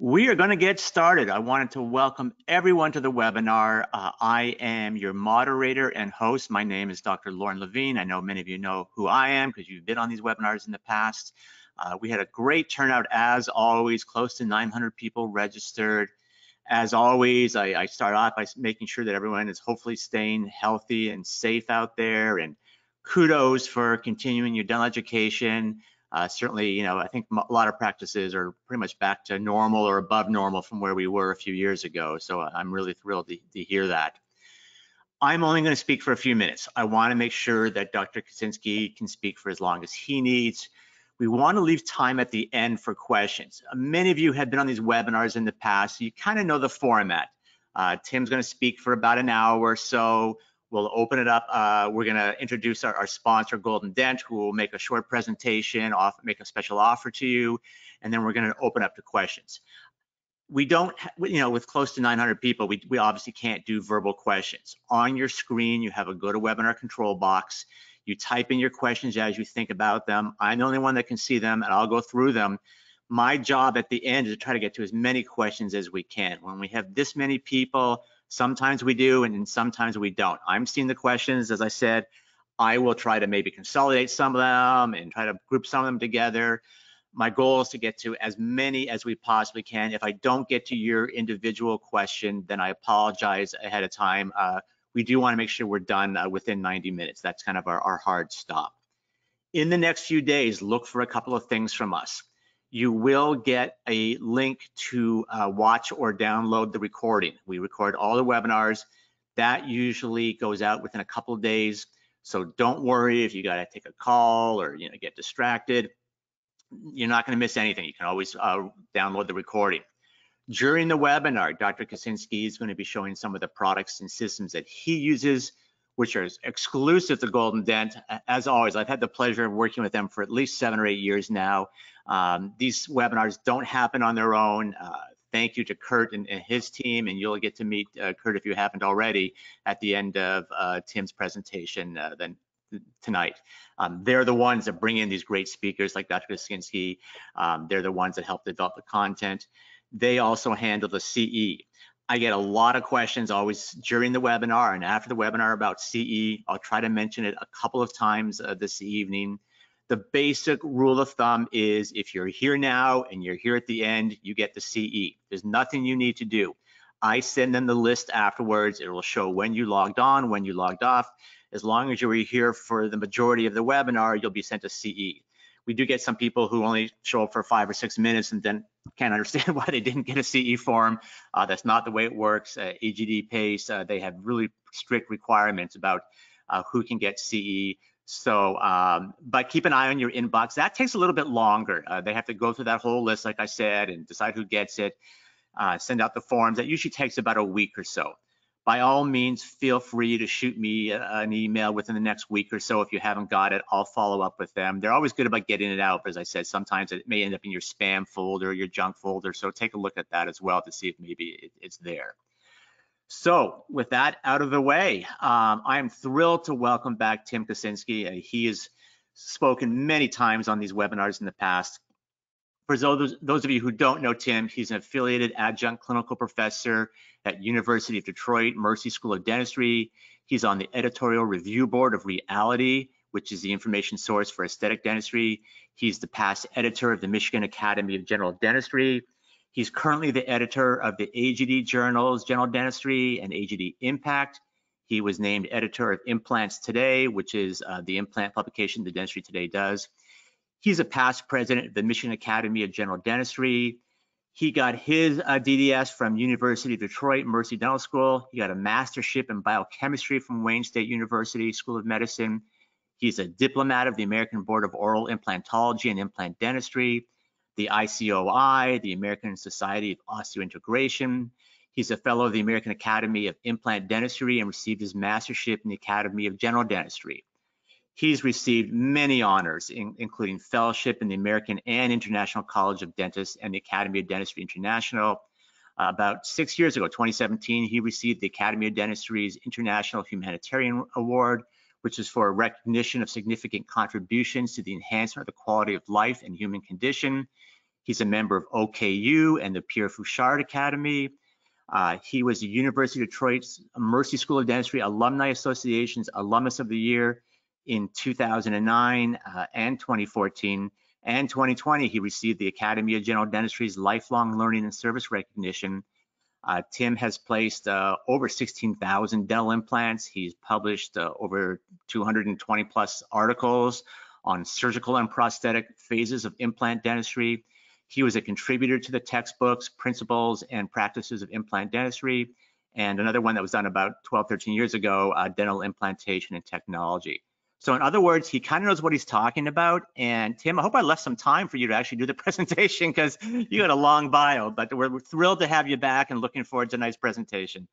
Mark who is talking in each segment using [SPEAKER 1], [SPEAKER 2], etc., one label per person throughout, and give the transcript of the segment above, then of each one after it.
[SPEAKER 1] We are going to get started. I wanted to welcome everyone to the webinar. Uh, I am your moderator and host. My name is Dr. Lorne Lavine. I know many of you know who I am because you've been on these webinars in the past. Uh, we had a great turnout as always, close to 900 people registered. As always, I, I start off by making sure that everyone is hopefully staying healthy and safe out there and kudos for continuing your dental education. Uh, certainly, you know, I think a lot of practices are pretty much back to normal or above normal from where we were a few years ago. So I'm really thrilled to, to hear that. I'm only going to speak for a few minutes. I want to make sure that Dr. Kosinski can speak for as long as he needs. We want to leave time at the end for questions. Uh, many of you have been on these webinars in the past, so you kind of know the format. Uh, Tim's going to speak for about an hour or so. We'll open it up. Uh, we're going to introduce our, our, sponsor, Golden Dent, who will make a short presentation, off, make a special offer to you, and then we're going to open up to questions. We don't, you know, with close to 900 people, we, we obviously can't do verbal questions. On your screen, you have a GoToWebinar control box. You type in your questions as you think about them. I'm the only one that can see them, and I'll go through them. My job at the end is to try to get to as many questions as we can. When we have this many people, Sometimes we do, and sometimes we don't. I'm seeing the questions, as I said. I will try to maybe consolidate some of them and try to group some of them together. My goal is to get to as many as we possibly can. If I don't get to your individual question, then I apologize ahead of time. Uh, we do want to make sure we're done uh, within 90 minutes. That's kind of our, our hard stop. In the next few days, look for a couple of things from us you will get a link to uh, watch or download the recording. We record all the webinars. That usually goes out within a couple of days. So don't worry if you got to take a call or you know get distracted. You're not going to miss anything. You can always uh, download the recording. During the webinar, Dr. Kosinski is going to be showing some of the products and systems that he uses, which are exclusive to Golden Dent. As always, I've had the pleasure of working with them for at least seven or eight years now. Um, these webinars don't happen on their own. Uh, thank you to Kurt and, and, his team, and you'll get to meet uh, Kurt if you haven't already at the end of uh, Tim's presentation uh, then tonight. Um, they're the ones that bring in these great speakers like Dr. Kosinski. Um, they're the ones that help develop the content. They also handle the CE. I get a lot of questions always during the webinar and after the webinar about CE. I'll try to mention it a couple of times uh, this evening the basic rule of thumb is if you're here now and you're here at the end, you get the CE. There's nothing you need to do. I send them the list afterwards. It will show when you logged on, when you logged off. As long as you were here for the majority of the webinar, you'll be sent a CE. We do get some people who only show up for five or six minutes and then can't understand why they didn't get a CE form. Uh, that's not the way it works. Uh, AGD PACE, uh, they have really strict requirements about uh, who can get CE. So, um, but keep an eye on your inbox. That takes a little bit longer. Uh, they have to go through that whole list, like I said, and decide who gets it, uh, send out the forms. That usually takes about a week or so. By all means, feel free to shoot me uh, an email within the next week or so. If you haven't got it, I'll follow up with them. They're always good about getting it out, but as I said, sometimes it may end up in your spam folder, your junk folder. So take a look at that as well to see if maybe it's there. So with that out of the way, um, I am thrilled to welcome back Tim Kosinski. Uh, he has spoken many times on these webinars in the past. For those, those of you who don't know Tim, he's an affiliated adjunct clinical professor at University of Detroit Mercy School of Dentistry. He's on the editorial review board of Reality, which is the information source for aesthetic dentistry. He's the past editor of the Michigan Academy of General Dentistry He's currently the editor of the AGD journals, General Dentistry and AGD Impact. He was named editor of Implants Today, which is uh, the implant publication the Dentistry Today does. He's a past president of the Michigan Academy of General Dentistry. He got his uh, DDS from University of Detroit Mercy Dental School. He got a mastership in biochemistry from Wayne State University School of Medicine. He's a diplomat of the American Board of Oral Implantology and Implant Dentistry the ICOI, the American Society of Osseointegration. He's a fellow of the American Academy of Implant Dentistry and received his mastership in the Academy of General Dentistry. He's received many honors, in, including fellowship in the American and International College of Dentists and the Academy of Dentistry International. Uh, about six years ago, 2017, he received the Academy of Dentistry's International Humanitarian Award, which is for recognition of significant contributions to the enhancement of the quality of life and human condition He's a member of OKU and the Pierre Fauchard Academy. Uh, he was the University of Detroit's Mercy School of Dentistry Alumni Association's Alumnus of the Year in 2009 uh, and 2014. And 2020, he received the Academy of General Dentistry's Lifelong Learning and Service Recognition. Uh, Tim has placed uh, over 16,000 dental implants. He's published uh, over 220 plus articles on surgical and prosthetic phases of implant dentistry. He was a contributor to the textbooks, Principles and Practices of Implant Dentistry, and another one that was done about 12, 13 years ago, uh, Dental Implantation and Technology. So in other words, he kind of knows what he's talking about. And Tim, I hope I left some time for you to actually do the presentation because you got a long bio, but we're thrilled to have you back and looking forward to a nice presentation.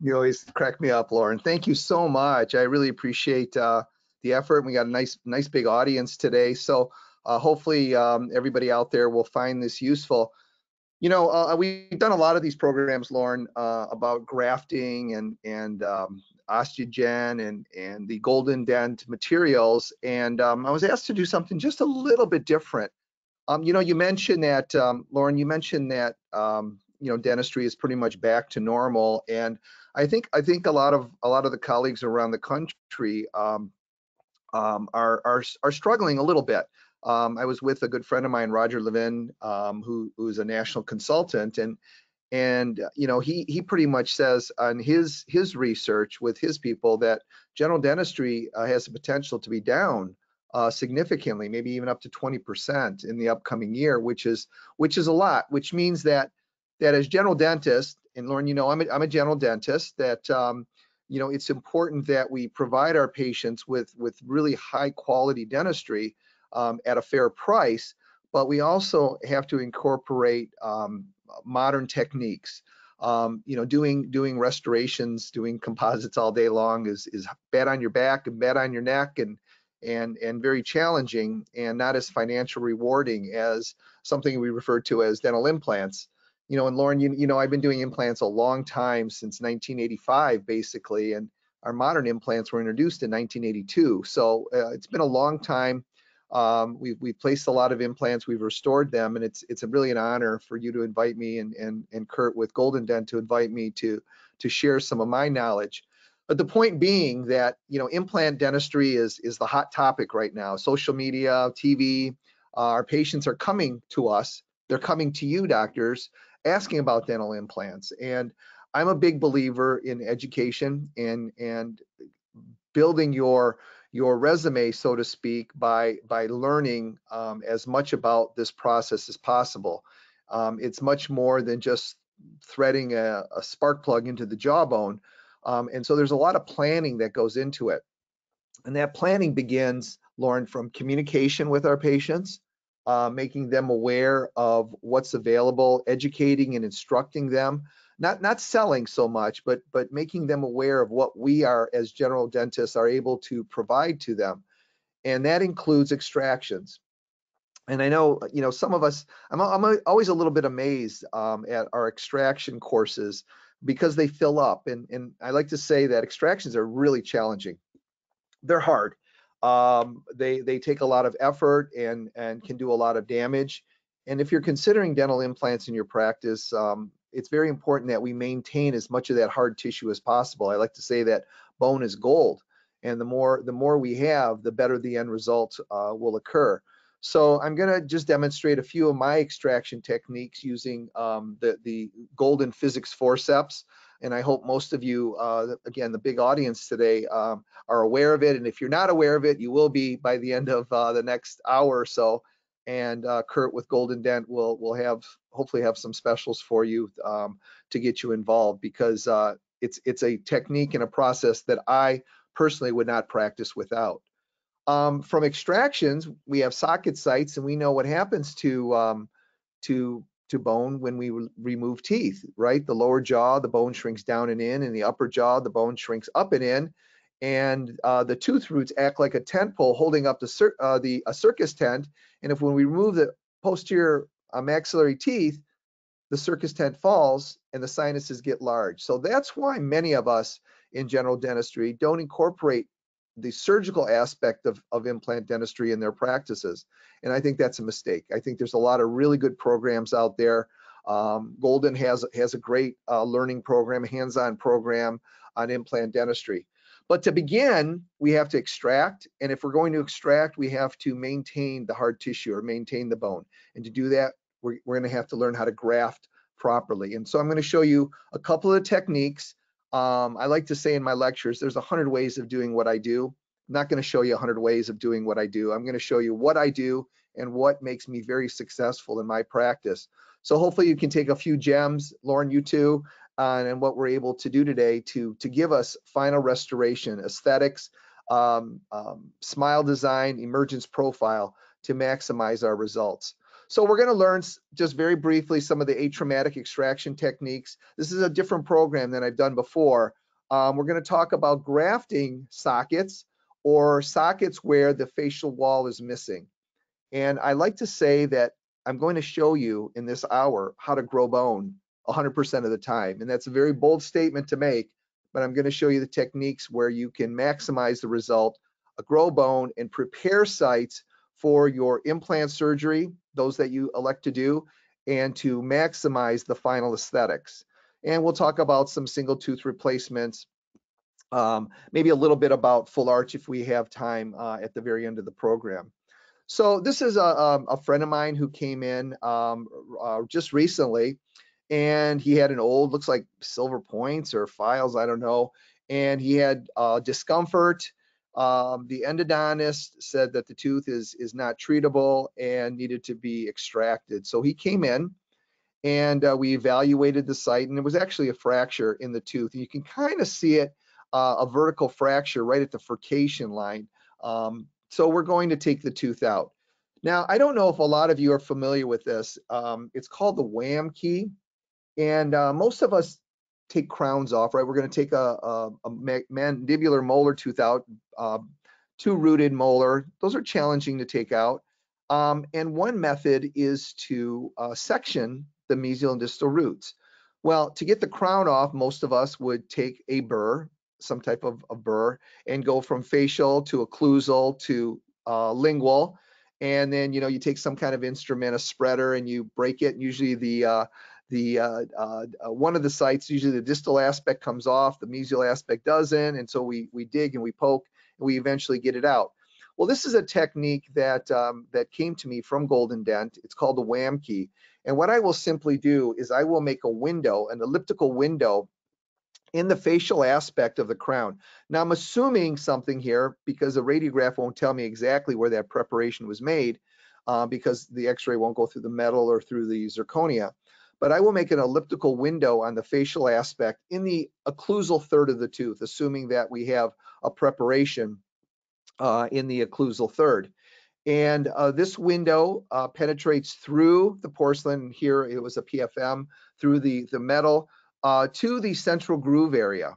[SPEAKER 2] You always crack me up, Lorne. Thank you so much. I really appreciate uh, the effort. We got a nice, nice big audience today. So uh, hopefully um, everybody out there will find this useful. You know, uh, we've done a lot of these programs, Lorne, uh, about grafting and and um, osteogen and and the golden dent materials. And um, I was asked to do something just a little bit different. Um, you know, you mentioned that, um, Lorne. You mentioned that um, you know dentistry is pretty much back to normal, and I think I think a lot of a lot of the colleagues around the country um, um, are, are are struggling a little bit. I was with a good friend of mine, Roger Levin, who who's a national consultant, and and you know he he pretty much says on his his research with his people that general dentistry uh, has the potential to be down uh, significantly, maybe even up to 20% in the upcoming year, which is which is a lot. Which means that that as general dentist, and Lorne, you know I'm a, I'm a general dentist, that um, you know it's important that we provide our patients with with really high quality dentistry um, at a fair price, but we also have to incorporate um, modern techniques. Um, you know, doing doing restorations, doing composites all day long is is bad on your back and bad on your neck and and and very challenging and not as financial rewarding as something we refer to as dental implants. You know, and Lorne, you, you know, I've been doing implants a long time since 1985, basically, and our modern implants were introduced in 1982. So uh, it's been a long time um, we've, we've placed a lot of implants, we've restored them, and it's it's really an honor for you to invite me and, and, and Kurt with Golden Dent to invite me to, to share some of my knowledge. But the point being that, you know, implant dentistry is, is the hot topic right now. Social media, TV, uh, our patients are coming to us. They're coming to you, doctors, asking about dental implants. And I'm a big believer in education and, and building your your resume, so to speak, by by learning um, as much about this process as possible. Um, it's much more than just threading a, a spark plug into the jawbone, um, and so there's a lot of planning that goes into it. And that planning begins, Lauren, from communication with our patients, uh, making them aware of what's available, educating and instructing them not not selling so much, but but making them aware of what we are as general dentists are able to provide to them, and that includes extractions. And I know you know some of us. I'm I'm always a little bit amazed um, at our extraction courses because they fill up, and and I like to say that extractions are really challenging. They're hard. Um, they they take a lot of effort and and can do a lot of damage. And if you're considering dental implants in your practice, um, it's very important that we maintain as much of that hard tissue as possible. I like to say that bone is gold, and the more the more we have, the better the end result uh, will occur. So I'm going to just demonstrate a few of my extraction techniques using um, the the golden physics forceps. And I hope most of you, uh, again, the big audience today, um, are aware of it. And if you're not aware of it, you will be by the end of uh, the next hour or so and uh, Kurt with Golden Dent will will have hopefully have some specials for you um, to get you involved because uh, it's it's a technique and a process that I personally would not practice without. Um, from extractions, we have socket sites, and we know what happens to um, to to bone when we remove teeth, right? The lower jaw, the bone shrinks down and in, and the upper jaw, the bone shrinks up and in and uh, the tooth roots act like a tent pole holding up the, uh, the a circus tent. And if when we remove the posterior uh, maxillary teeth, the circus tent falls and the sinuses get large. So that's why many of us in general dentistry don't incorporate the surgical aspect of, of implant dentistry in their practices. And I think that's a mistake. I think there's a lot of really good programs out there. Um, Golden has, has a great uh, learning program, hands-on program on implant dentistry. But to begin, we have to extract. And if we're going to extract, we have to maintain the hard tissue or maintain the bone. And to do that, we're, we're going to have to learn how to graft properly. And so I'm going to show you a couple of techniques. Um, I like to say in my lectures, there's a hundred ways of doing what I do. I'm not going to show you a hundred ways of doing what I do. I'm going to show you what I do and what makes me very successful in my practice. So hopefully you can take a few gems, Lorne, you too, uh, and what we're able to do today to, to give us final restoration, aesthetics, um, um, smile design, emergence profile to maximize our results. So we're going to learn just very briefly some of the atraumatic extraction techniques. This is a different program than I've done before. Um, we're going to talk about grafting sockets or sockets where the facial wall is missing. And I like to say that I'm going to show you in this hour how to grow bone 100% of the time. And that's a very bold statement to make, but I'm going to show you the techniques where you can maximize the result, a grow bone and prepare sites for your implant surgery, those that you elect to do, and to maximize the final aesthetics. And we'll talk about some single tooth replacements, um, maybe a little bit about full arch if we have time uh, at the very end of the program. So this is a, um, a friend of mine who came in um, uh, just recently, and he had an old, looks like silver points or files, I don't know, and he had uh, discomfort. Um, the endodontist said that the tooth is is not treatable and needed to be extracted. So he came in and uh, we evaluated the site, and it was actually a fracture in the tooth. And you can kind of see it, uh, a vertical fracture right at the furcation line. Um, so we're going to take the tooth out. Now, I don't know if a lot of you are familiar with this. Um, it's called the WHAM key. And uh, most of us take crowns off, right? We're going to take a, a, a, mandibular molar tooth out, uh, two rooted molar. Those are challenging to take out. Um, and one method is to uh, section the mesial and distal roots. Well, to get the crown off, most of us would take a burr, some type of a burr and go from facial to occlusal to uh, lingual. And then, you know, you take some kind of instrument, a spreader, and you break it. Usually the uh, the uh, uh, uh, one of the sites, usually the distal aspect comes off, the mesial aspect doesn't. And so we, we dig and we poke and we eventually get it out. Well, this is a technique that um, that came to me from Golden Dent. It's called the wham key. And what I will simply do is I will make a window, an elliptical window in the facial aspect of the crown. Now I'm assuming something here because the radiograph won't tell me exactly where that preparation was made uh, because the x-ray won't go through the metal or through the zirconia. But I will make an elliptical window on the facial aspect in the occlusal third of the tooth, assuming that we have a preparation uh, in the occlusal third. And uh, this window uh, penetrates through the porcelain. Here it was a PFM through the, the metal uh, to the central groove area.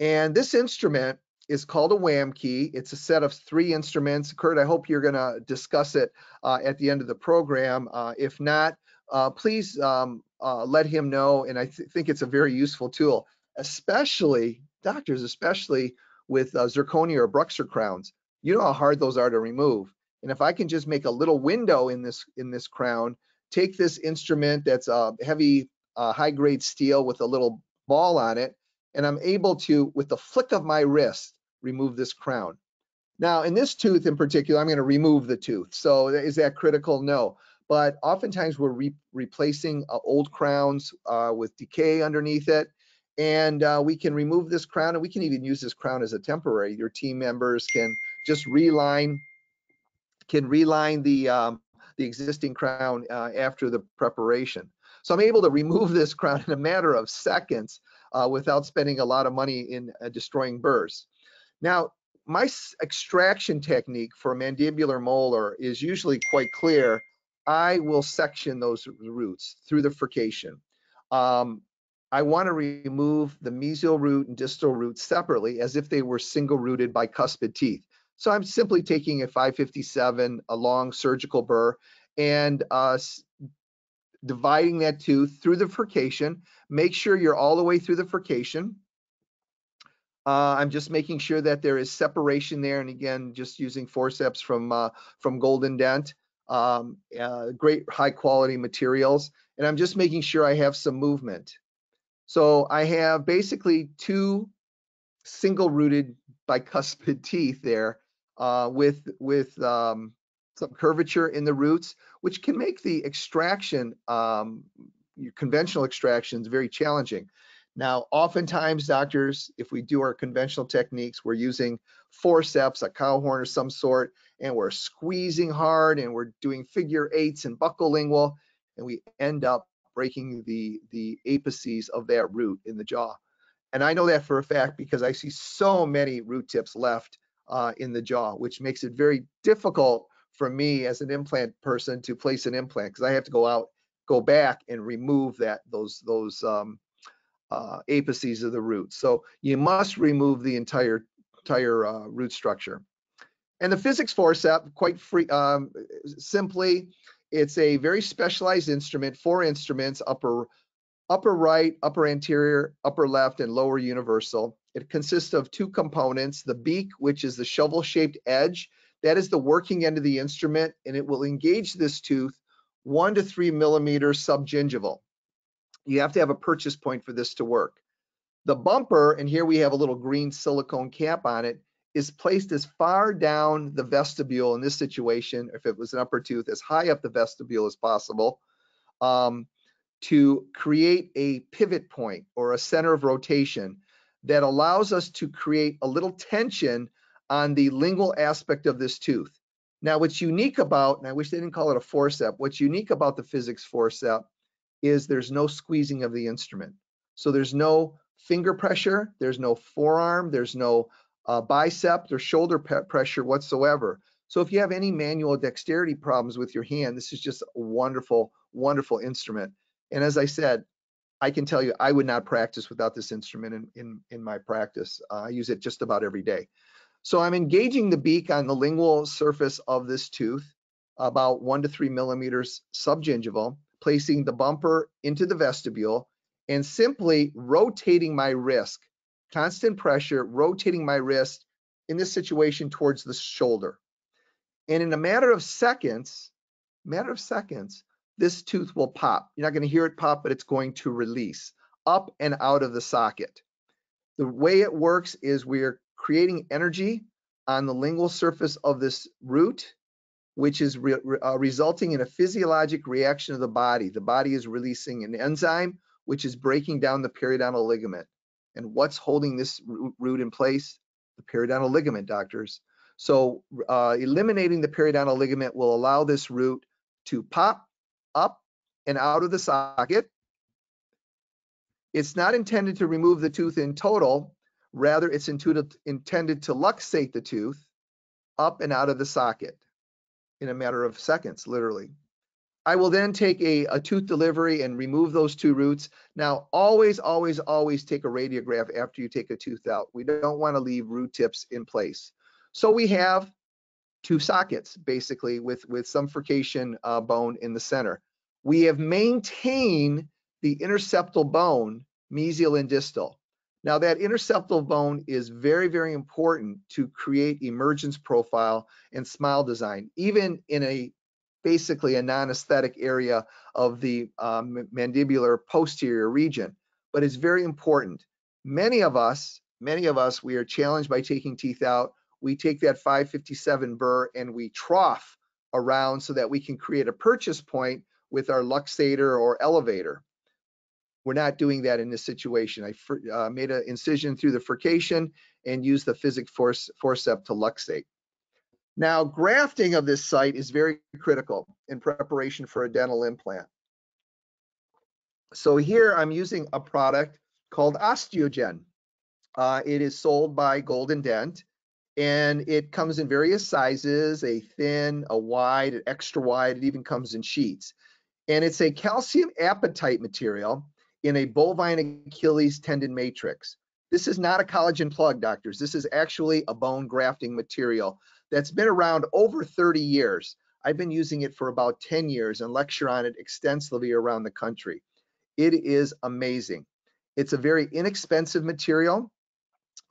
[SPEAKER 2] And this instrument is called a WAM key. It's a set of three instruments. Kurt, I hope you're going to discuss it uh, at the end of the program. Uh, if not, uh, please um, uh, let him know. And I th think it's a very useful tool, especially doctors, especially with uh, zirconia or BruxZir crowns. You know how hard those are to remove. And if I can just make a little window in this in this crown, take this instrument that's a heavy uh, high grade steel with a little ball on it, and I'm able to, with the flick of my wrist, remove this crown. Now, in this tooth in particular, I'm going to remove the tooth. So is that critical? No. But oftentimes we're re replacing uh, old crowns uh, with decay underneath it. And uh, we can remove this crown and we can even use this crown as a temporary. Your team members can just reline, can reline the, um, the existing crown uh, after the preparation. So I'm able to remove this crown in a matter of seconds uh, without spending a lot of money in uh, destroying burrs. Now, my extraction technique for mandibular molar is usually quite clear. I will section those roots through the furcation. Um, I want to remove the mesial root and distal root separately as if they were single rooted bicuspid teeth. So I'm simply taking a 557, a long surgical burr, and uh, dividing that tooth through the furcation. Make sure you're all the way through the furcation. Uh, I'm just making sure that there is separation there. And again, just using forceps from, uh, from Golden Dent, um, uh, great high quality materials. And I'm just making sure I have some movement. So I have basically two single rooted bicuspid teeth there uh, with, with um, some curvature in the roots, which can make the extraction, um, conventional extractions very challenging. Now, oftentimes doctors, if we do our conventional techniques, we're using forceps, a cow horn or some sort, and we're squeezing hard and we're doing figure eights and buccolingual, and we end up breaking the, the apices of that root in the jaw. And I know that for a fact because I see so many root tips left uh, in the jaw, which makes it very difficult for me as an implant person to place an implant because I have to go out, go back and remove that those those um, uh, apices of the root. So you must remove the entire entire uh, root structure. And the physics forceps, quite free, um, simply, it's a very specialized instrument, four instruments, upper upper right, upper anterior, upper left, and lower universal. It consists of two components, the beak, which is the shovel-shaped edge, that is the working end of the instrument, and it will engage this tooth one to three millimeters subgingival. You have to have a purchase point for this to work. The bumper, and here we have a little green silicone cap on it, is placed as far down the vestibule in this situation, if it was an upper tooth, as high up the vestibule as possible, um, to create a pivot point or a center of rotation that allows us to create a little tension on the lingual aspect of this tooth. Now, what's unique about, and I wish they didn't call it a forcep, what's unique about the physics forcep is there's no squeezing of the instrument. So there's no finger pressure, there's no forearm, there's no uh, bicep or shoulder pressure whatsoever. So if you have any manual dexterity problems with your hand, this is just a wonderful, wonderful instrument. And as I said, I can tell you, I would not practice without this instrument in, in, in my practice. Uh, I use it just about every day. So I'm engaging the beak on the lingual surface of this tooth, about one to three millimeters subgingival, placing the bumper into the vestibule and simply rotating my wrist, constant pressure, rotating my wrist in this situation towards the shoulder. And in a matter of seconds, matter of seconds, this tooth will pop. You're not going to hear it pop, but it's going to release up and out of the socket. The way it works is we're creating energy on the lingual surface of this root, which is re uh, resulting in a physiologic reaction of the body. The body is releasing an enzyme, which is breaking down the periodontal ligament. And what's holding this root in place? The periodontal ligament, doctors. So uh, eliminating the periodontal ligament will allow this root to pop up and out of the socket. It's not intended to remove the tooth in total, Rather, it's intended to luxate the tooth up and out of the socket in a matter of seconds, literally. I will then take a, a, tooth delivery and remove those two roots. Now, always, always, always take a radiograph after you take a tooth out. We don't want to leave root tips in place. So we have two sockets, basically, with, with some furcation uh, bone in the center. We have maintained the interseptal bone, mesial and distal. Now that interseptal bone is very, very important to create emergence profile and smile design, even in a basically a non-aesthetic area of the um, mandibular posterior region, but it's very important. Many of us, many of us, we are challenged by taking teeth out. We take that 557 burr and we trough around so that we can create a purchase point with our luxator or elevator. We're not doing that in this situation. I uh, made an incision through the furcation and used the physic force, forceps to luxate. Now, grafting of this site is very critical in preparation for a dental implant. So here I'm using a product called Osteogen. Uh, it is sold by Golden Dent and it comes in various sizes, a thin, a wide, an extra wide, it even comes in sheets. And it's a calcium apatite material in a bovine Achilles tendon matrix. This is not a collagen plug, doctors. This is actually a bone grafting material that's been around over 30 years. I've been using it for about 10 years and lecture on it extensively around the country. It is amazing. It's a very inexpensive material.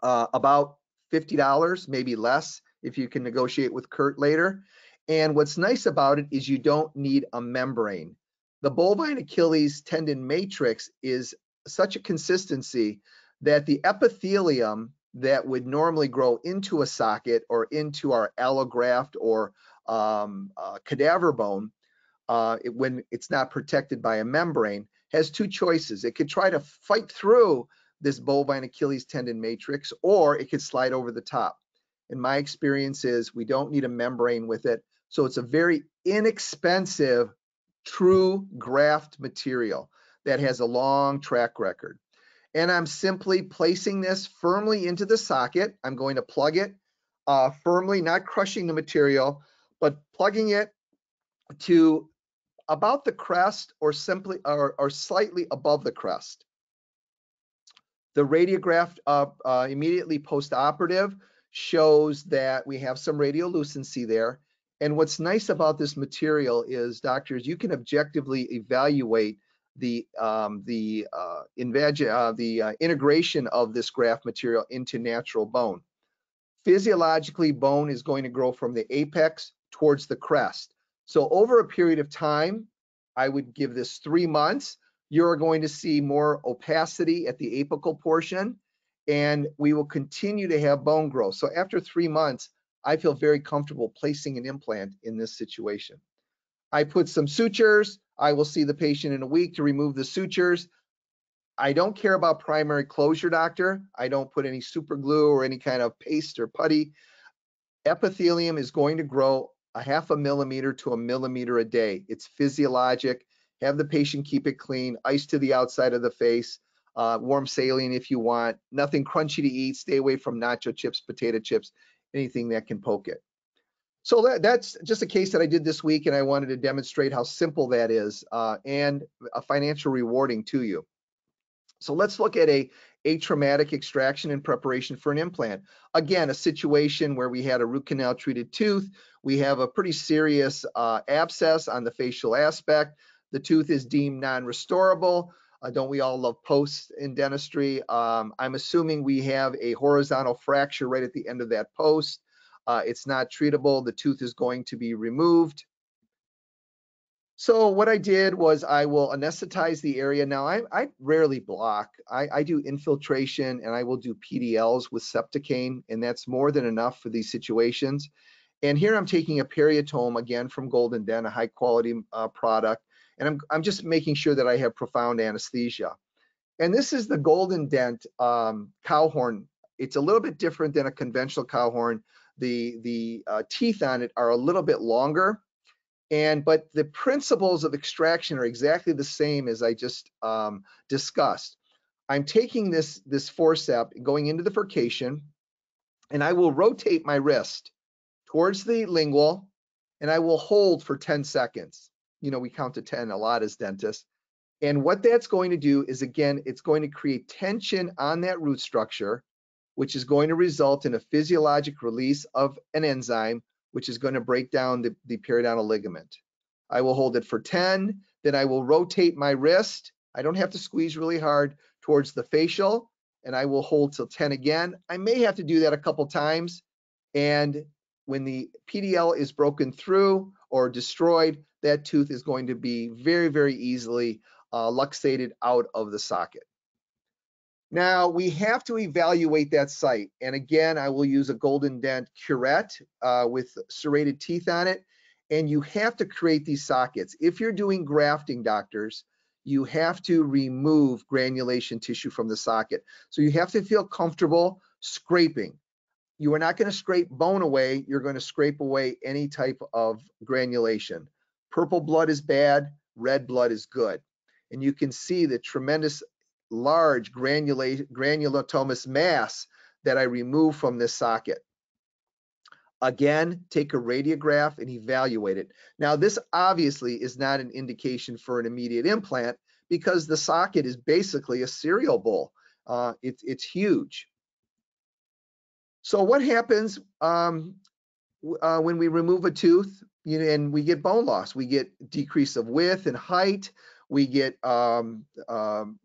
[SPEAKER 2] uh, about $50, maybe less if you can negotiate with Kurt later. And what's nice about it is you don't need a membrane. The bovine Achilles tendon matrix is such a consistency that the epithelium that would normally grow into a socket or into our allograft or um, uh, cadaver bone uh, it, when it's not protected by a membrane has two choices. It could try to fight through this bovine Achilles tendon matrix or it could slide over the top. And my experience is we don't need a membrane with it. So it's a very inexpensive, true graft material that has a long track record. And I'm simply placing this firmly into the socket. I'm going to plug it uh, firmly, not crushing the material, but plugging it to about the crest or simply or, or slightly above the crest. The radiograph uh, uh, immediately post-operative shows that we have some radiolucency there. And what's nice about this material is, doctors, you can objectively evaluate the um, the uh, uh, the uh, integration of this graft material into natural bone. Physiologically, bone is going to grow from the apex towards the crest. So over a period of time, I would give this three months. You're going to see more opacity at the apical portion, and we will continue to have bone growth. So after three months, I feel very comfortable placing an implant in this situation. I put some sutures. I will see the patient in a week to remove the sutures. I don't care about primary closure, doctor. I don't put any super glue or any kind of paste or putty. Epithelium is going to grow a half a millimeter to a millimeter a day. It's physiologic. Have the patient keep it clean, ice to the outside of the face, uh, warm saline if you want, nothing crunchy to eat. Stay away from nacho chips, potato chips, anything that can poke it. So that, that's just a case that I did this week, and I wanted to demonstrate how simple that is uh, and a financial rewarding to you. So let's look at a atraumatic extraction in preparation for an implant. Again, a situation where we had a root canal treated tooth. We have a pretty serious uh, abscess on the facial aspect. The tooth is deemed non-restorable. Uh, don't we all love posts in dentistry? Um, I'm assuming we have a horizontal fracture right at the end of that post. Uh, it's not treatable. The tooth is going to be removed. So what I did was I will anesthetize the area. Now I, I rarely block. I, I, do infiltration and I will do PDLs with Septocaine and that's more than enough for these situations. And here I'm taking a periotome again from Golden Dent, a high quality uh, product. And I'm, I'm just making sure that I have profound anesthesia. And this is the Golden Dent um, cow horn. It's a little bit different than a conventional cow horn. The, the uh, teeth on it are a little bit longer and but the principles of extraction are exactly the same as I just um, discussed. I'm taking this this forcep going into the furcation, and I will rotate my wrist towards the lingual, and I will hold for 10 seconds. You know, we count to 10 a lot as dentists. And what that's going to do is, again, it's going to create tension on that root structure, which is going to result in a physiologic release of an enzyme, which is going to break down the, the periodontal ligament. I will hold it for 10, then I will rotate my wrist. I don't have to squeeze really hard towards the facial, and I will hold till 10 again. I may have to do that a couple times, and when the PDL is broken through or destroyed, that tooth is going to be very, very easily uh, luxated out of the socket. Now we have to evaluate that site. And again, I will use a golden dent curette uh, with serrated teeth on it. And you have to create these sockets. If you're doing grafting, doctors, you have to remove granulation tissue from the socket. So you have to feel comfortable scraping. You are not going to scrape bone away. You're going to scrape away any type of granulation. Purple blood is bad. Red blood is good. And you can see the tremendous large granulatomatous mass that I remove from this socket. Again, take a radiograph and evaluate it. Now, this obviously is not an indication for an immediate implant because the socket is basically a cereal bowl. Uh, it, it's huge. So what happens um, uh, when we remove a tooth you know, and we get bone loss? We get decrease of width and height. We get um, um,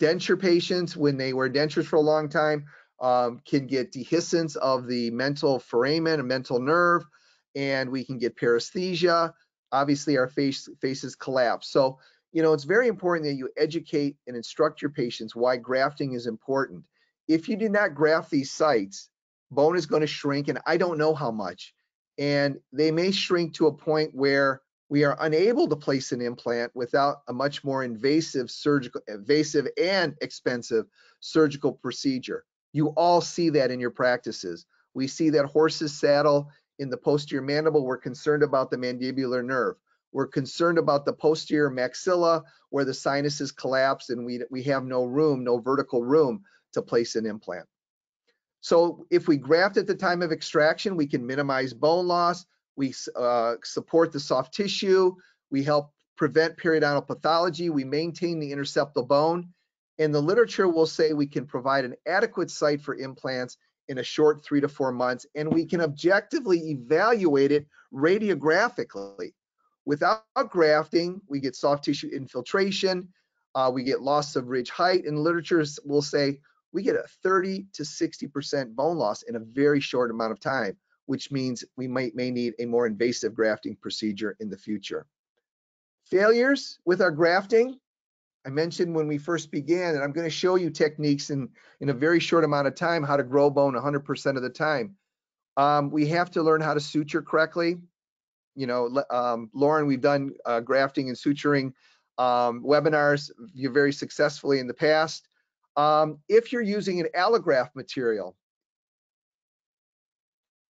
[SPEAKER 2] denture patients, when they wear dentures for a long time, um, can get dehiscence of the mental foramen, a mental nerve, and we can get paresthesia. Obviously, our face faces collapse. So, you know, it's very important that you educate and instruct your patients why grafting is important. If you do not graft these sites, bone is going to shrink, and I don't know how much. And they may shrink to a point where we are unable to place an implant without a much more invasive surgical, invasive and expensive surgical procedure. You all see that in your practices. We see that horses saddle in the posterior mandible. We're concerned about the mandibular nerve. We're concerned about the posterior maxilla where the sinuses collapse and we, we have no room, no vertical room to place an implant. So if we graft at the time of extraction, we can minimize bone loss. We uh, support the soft tissue. We help prevent periodontal pathology. We maintain the interseptal bone. And the literature will say we can provide an adequate site for implants in a short three to four months, and we can objectively evaluate it radiographically. Without grafting, we get soft tissue infiltration, uh, we get loss of ridge height, and the literature will say we get a 30 to 60% bone loss in a very short amount of time, which means we might may need a more invasive grafting procedure in the future. Failures with our grafting, I mentioned when we first began, and I'm going to show you techniques in, in a very short amount of time, how to grow bone 100% of the time. Um, we have to learn how to suture correctly. You know, um, Lorne, we've done uh, grafting and suturing um, webinars very successfully in the past. Um, if you're using an allograft material,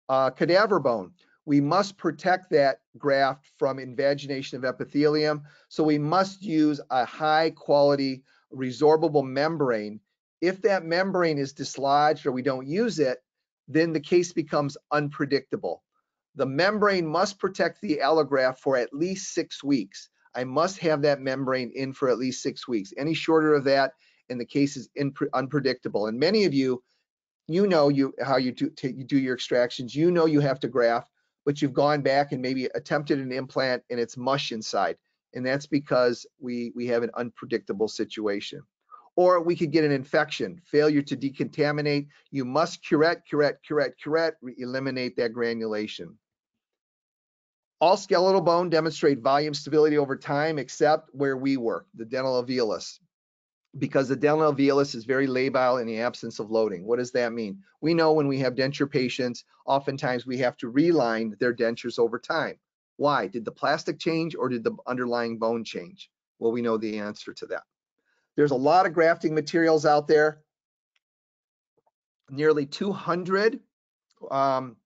[SPEAKER 2] uh, cadaver bone, we must protect that graft from invagination of epithelium. So we must use a high quality resorbable membrane. If that membrane is dislodged or we don't use it, then the case becomes unpredictable. The membrane must protect the allograft for at least six weeks. I must have that membrane in for at least six weeks. Any shorter of that, and the case is unpredictable. And many of you, you know you how you do, you do your extractions. You know you have to graft, but you've gone back and maybe attempted an implant and it's mush inside. And that's because we, we have an unpredictable situation. Or we could get an infection, failure to decontaminate. You must curette, curette, curette, curette, eliminate that granulation. All skeletal bone demonstrate volume stability over time, except where we work, the dental alveolus because the dental alveolus is very labile in the absence of loading. What does that mean? We know when we have denture patients, oftentimes we have to reline their dentures over time. Why? Did the plastic change or did the underlying bone change? Well, we know the answer to that. There's a lot of grafting materials out there, nearly 200. Um,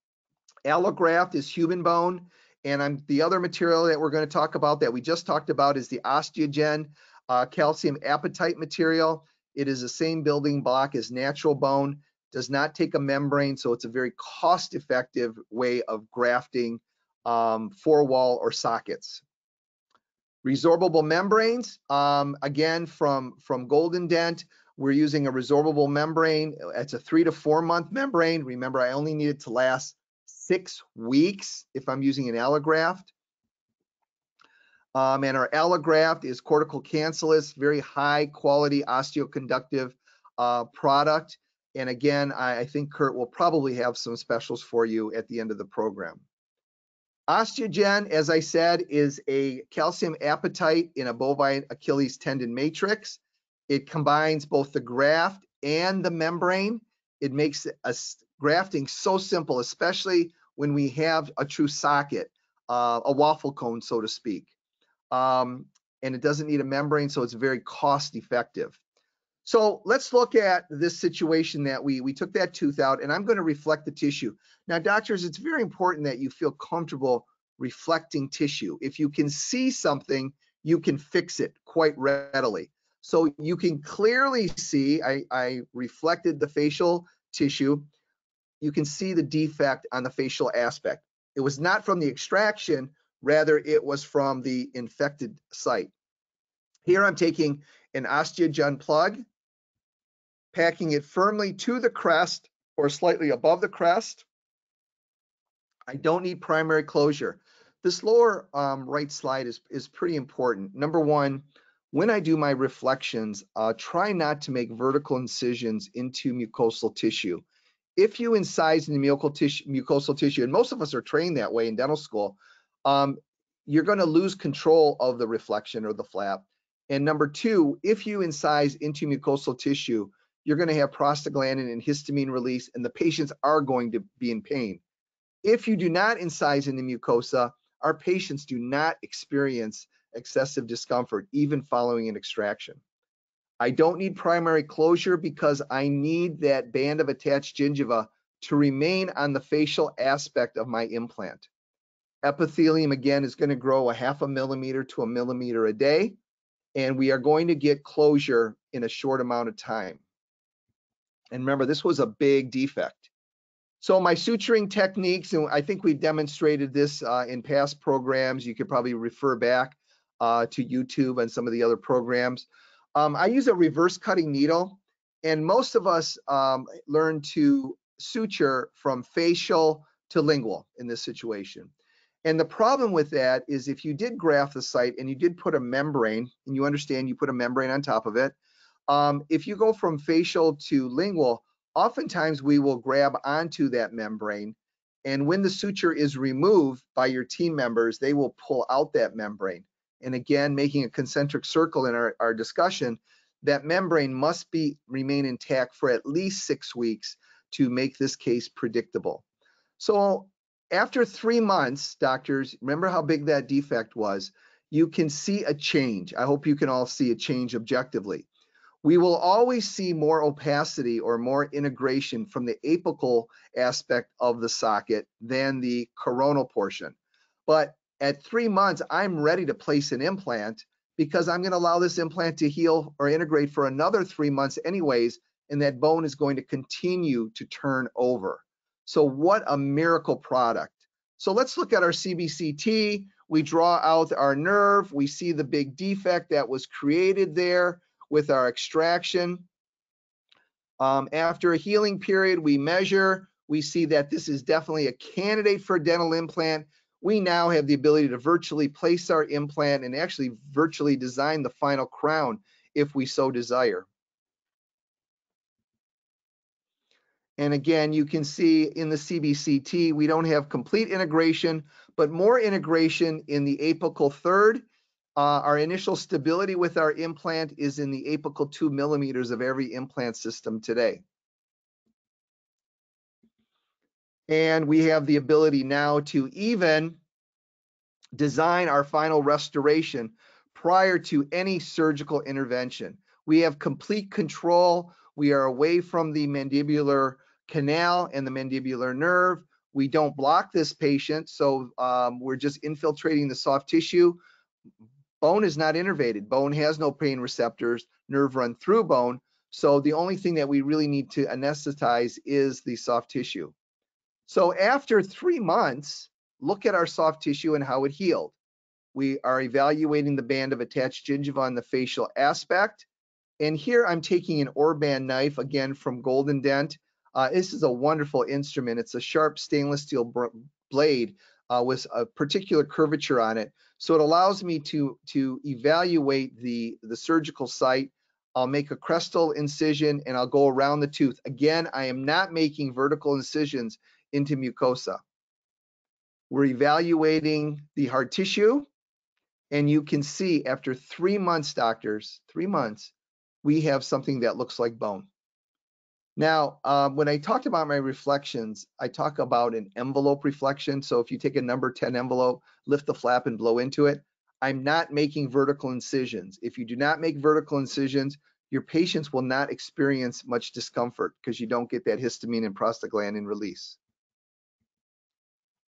[SPEAKER 2] allograft is human bone. And I'm, the other material that we're going to talk about that we just talked about is the osteogen uh, calcium apatite material. It is the same building block as natural bone, does not take a membrane, so it's a very cost-effective way of grafting um, four wall or sockets. Resorbable membranes, um, again, from, from Golden Dent, we're using a resorbable membrane. It's a three to four month membrane. Remember, I only need it to last six weeks if I'm using an allograft. Um, and our allograft is cortical cancellous, very high quality osteoconductive uh, product. And again, I, I, think Kurt will probably have some specials for you at the end of the program. Osteogen, as I said, is a calcium apatite in a bovine Achilles tendon matrix. It combines both the graft and the membrane. It makes a grafting so simple, especially when we have a true socket, uh, a waffle cone, so to speak um, and it doesn't need a membrane, so it's very cost effective. So let's look at this situation that we, we took that tooth out and I'm going to reflect the tissue. Now, doctors, it's very important that you feel comfortable reflecting tissue. If you can see something, you can fix it quite readily. So you can clearly see, I, I reflected the facial tissue. You can see the defect on the facial aspect. It was not from the extraction, Rather, it was from the infected site. Here I'm taking an osteogen plug, packing it firmly to the crest or slightly above the crest. I don't need primary closure. This lower um, right slide is, is pretty important. Number one, when I do my reflections, uh, try not to make vertical incisions into mucosal tissue. If you incise in the mucosal tissue, mucosal tissue, and most of us are trained that way in dental school, um, you're going to lose control of the reflection or the flap. And number two, if you incise into mucosal tissue, you're going to have prostaglandin and histamine release, and the patients are going to be in pain. If you do not incise in the mucosa, our patients do not experience excessive discomfort, even following an extraction. I don't need primary closure because I need that band of attached gingiva to remain on the facial aspect of my implant. Epithelium, again, is going to grow a half a millimeter to a millimeter a day, and we are going to get closure in a short amount of time. And remember, this was a big defect. So my suturing techniques, and I think we've demonstrated this uh, in past programs. You could probably refer back uh, to YouTube and some of the other programs. Um, I use a reverse cutting needle, and most of us um, learn to suture from facial to lingual in this situation. And the problem with that is if you did graft the site and you did put a membrane, and you understand you put a membrane on top of it, um, if you go from facial to lingual, oftentimes we will grab onto that membrane. And when the suture is removed by your team members, they will pull out that membrane. And again, making a concentric circle in our, our discussion, that membrane must be remain intact for at least six weeks to make this case predictable. So after three months, doctors, remember how big that defect was, you can see a change. I hope you can all see a change objectively we will always see more opacity or more integration from the apical aspect of the socket than the coronal portion. But at three months, I'm ready to place an implant because I'm going to allow this implant to heal or integrate for another three months anyways, and that bone is going to continue to turn over. So what a miracle product. So let's look at our CBCT. We draw out our nerve. We see the big defect that was created there with our extraction. Um, after a healing period, we measure, we see that this is definitely a candidate for a dental implant. We now have the ability to virtually place our implant and actually virtually design the final crown if we so desire. And again, you can see in the CBCT, we don't have complete integration, but more integration in the apical third uh, our initial stability with our implant is in the apical two millimeters of every implant system today. And we have the ability now to even design our final restoration prior to any surgical intervention. We have complete control. We are away from the mandibular canal and the mandibular nerve. We don't block this patient, so um, we're just infiltrating the soft tissue Bone is not innervated. Bone has no pain receptors. Nerve run through bone. So the only thing that we really need to anesthetize is the soft tissue. So after three months, look at our soft tissue and how it healed. We are evaluating the band of attached gingiva on the facial aspect. And here I'm taking an Orban knife, again from Golden Dent. Uh, this is a wonderful instrument. It's a sharp stainless steel blade uh, with a particular curvature on it. So it allows me to, to evaluate the, the surgical site. I'll make a crestal incision and I'll go around the tooth. Again, I am not making vertical incisions into mucosa. We're evaluating the hard tissue and you can see after three months, doctors, three months, we have something that looks like bone. Now, um, when I talked about my reflections, I talk about an envelope reflection. So if you take a number 10 envelope, lift the flap and blow into it, I'm not making vertical incisions. If you do not make vertical incisions, your patients will not experience much discomfort because you don't get that histamine and prostaglandin release.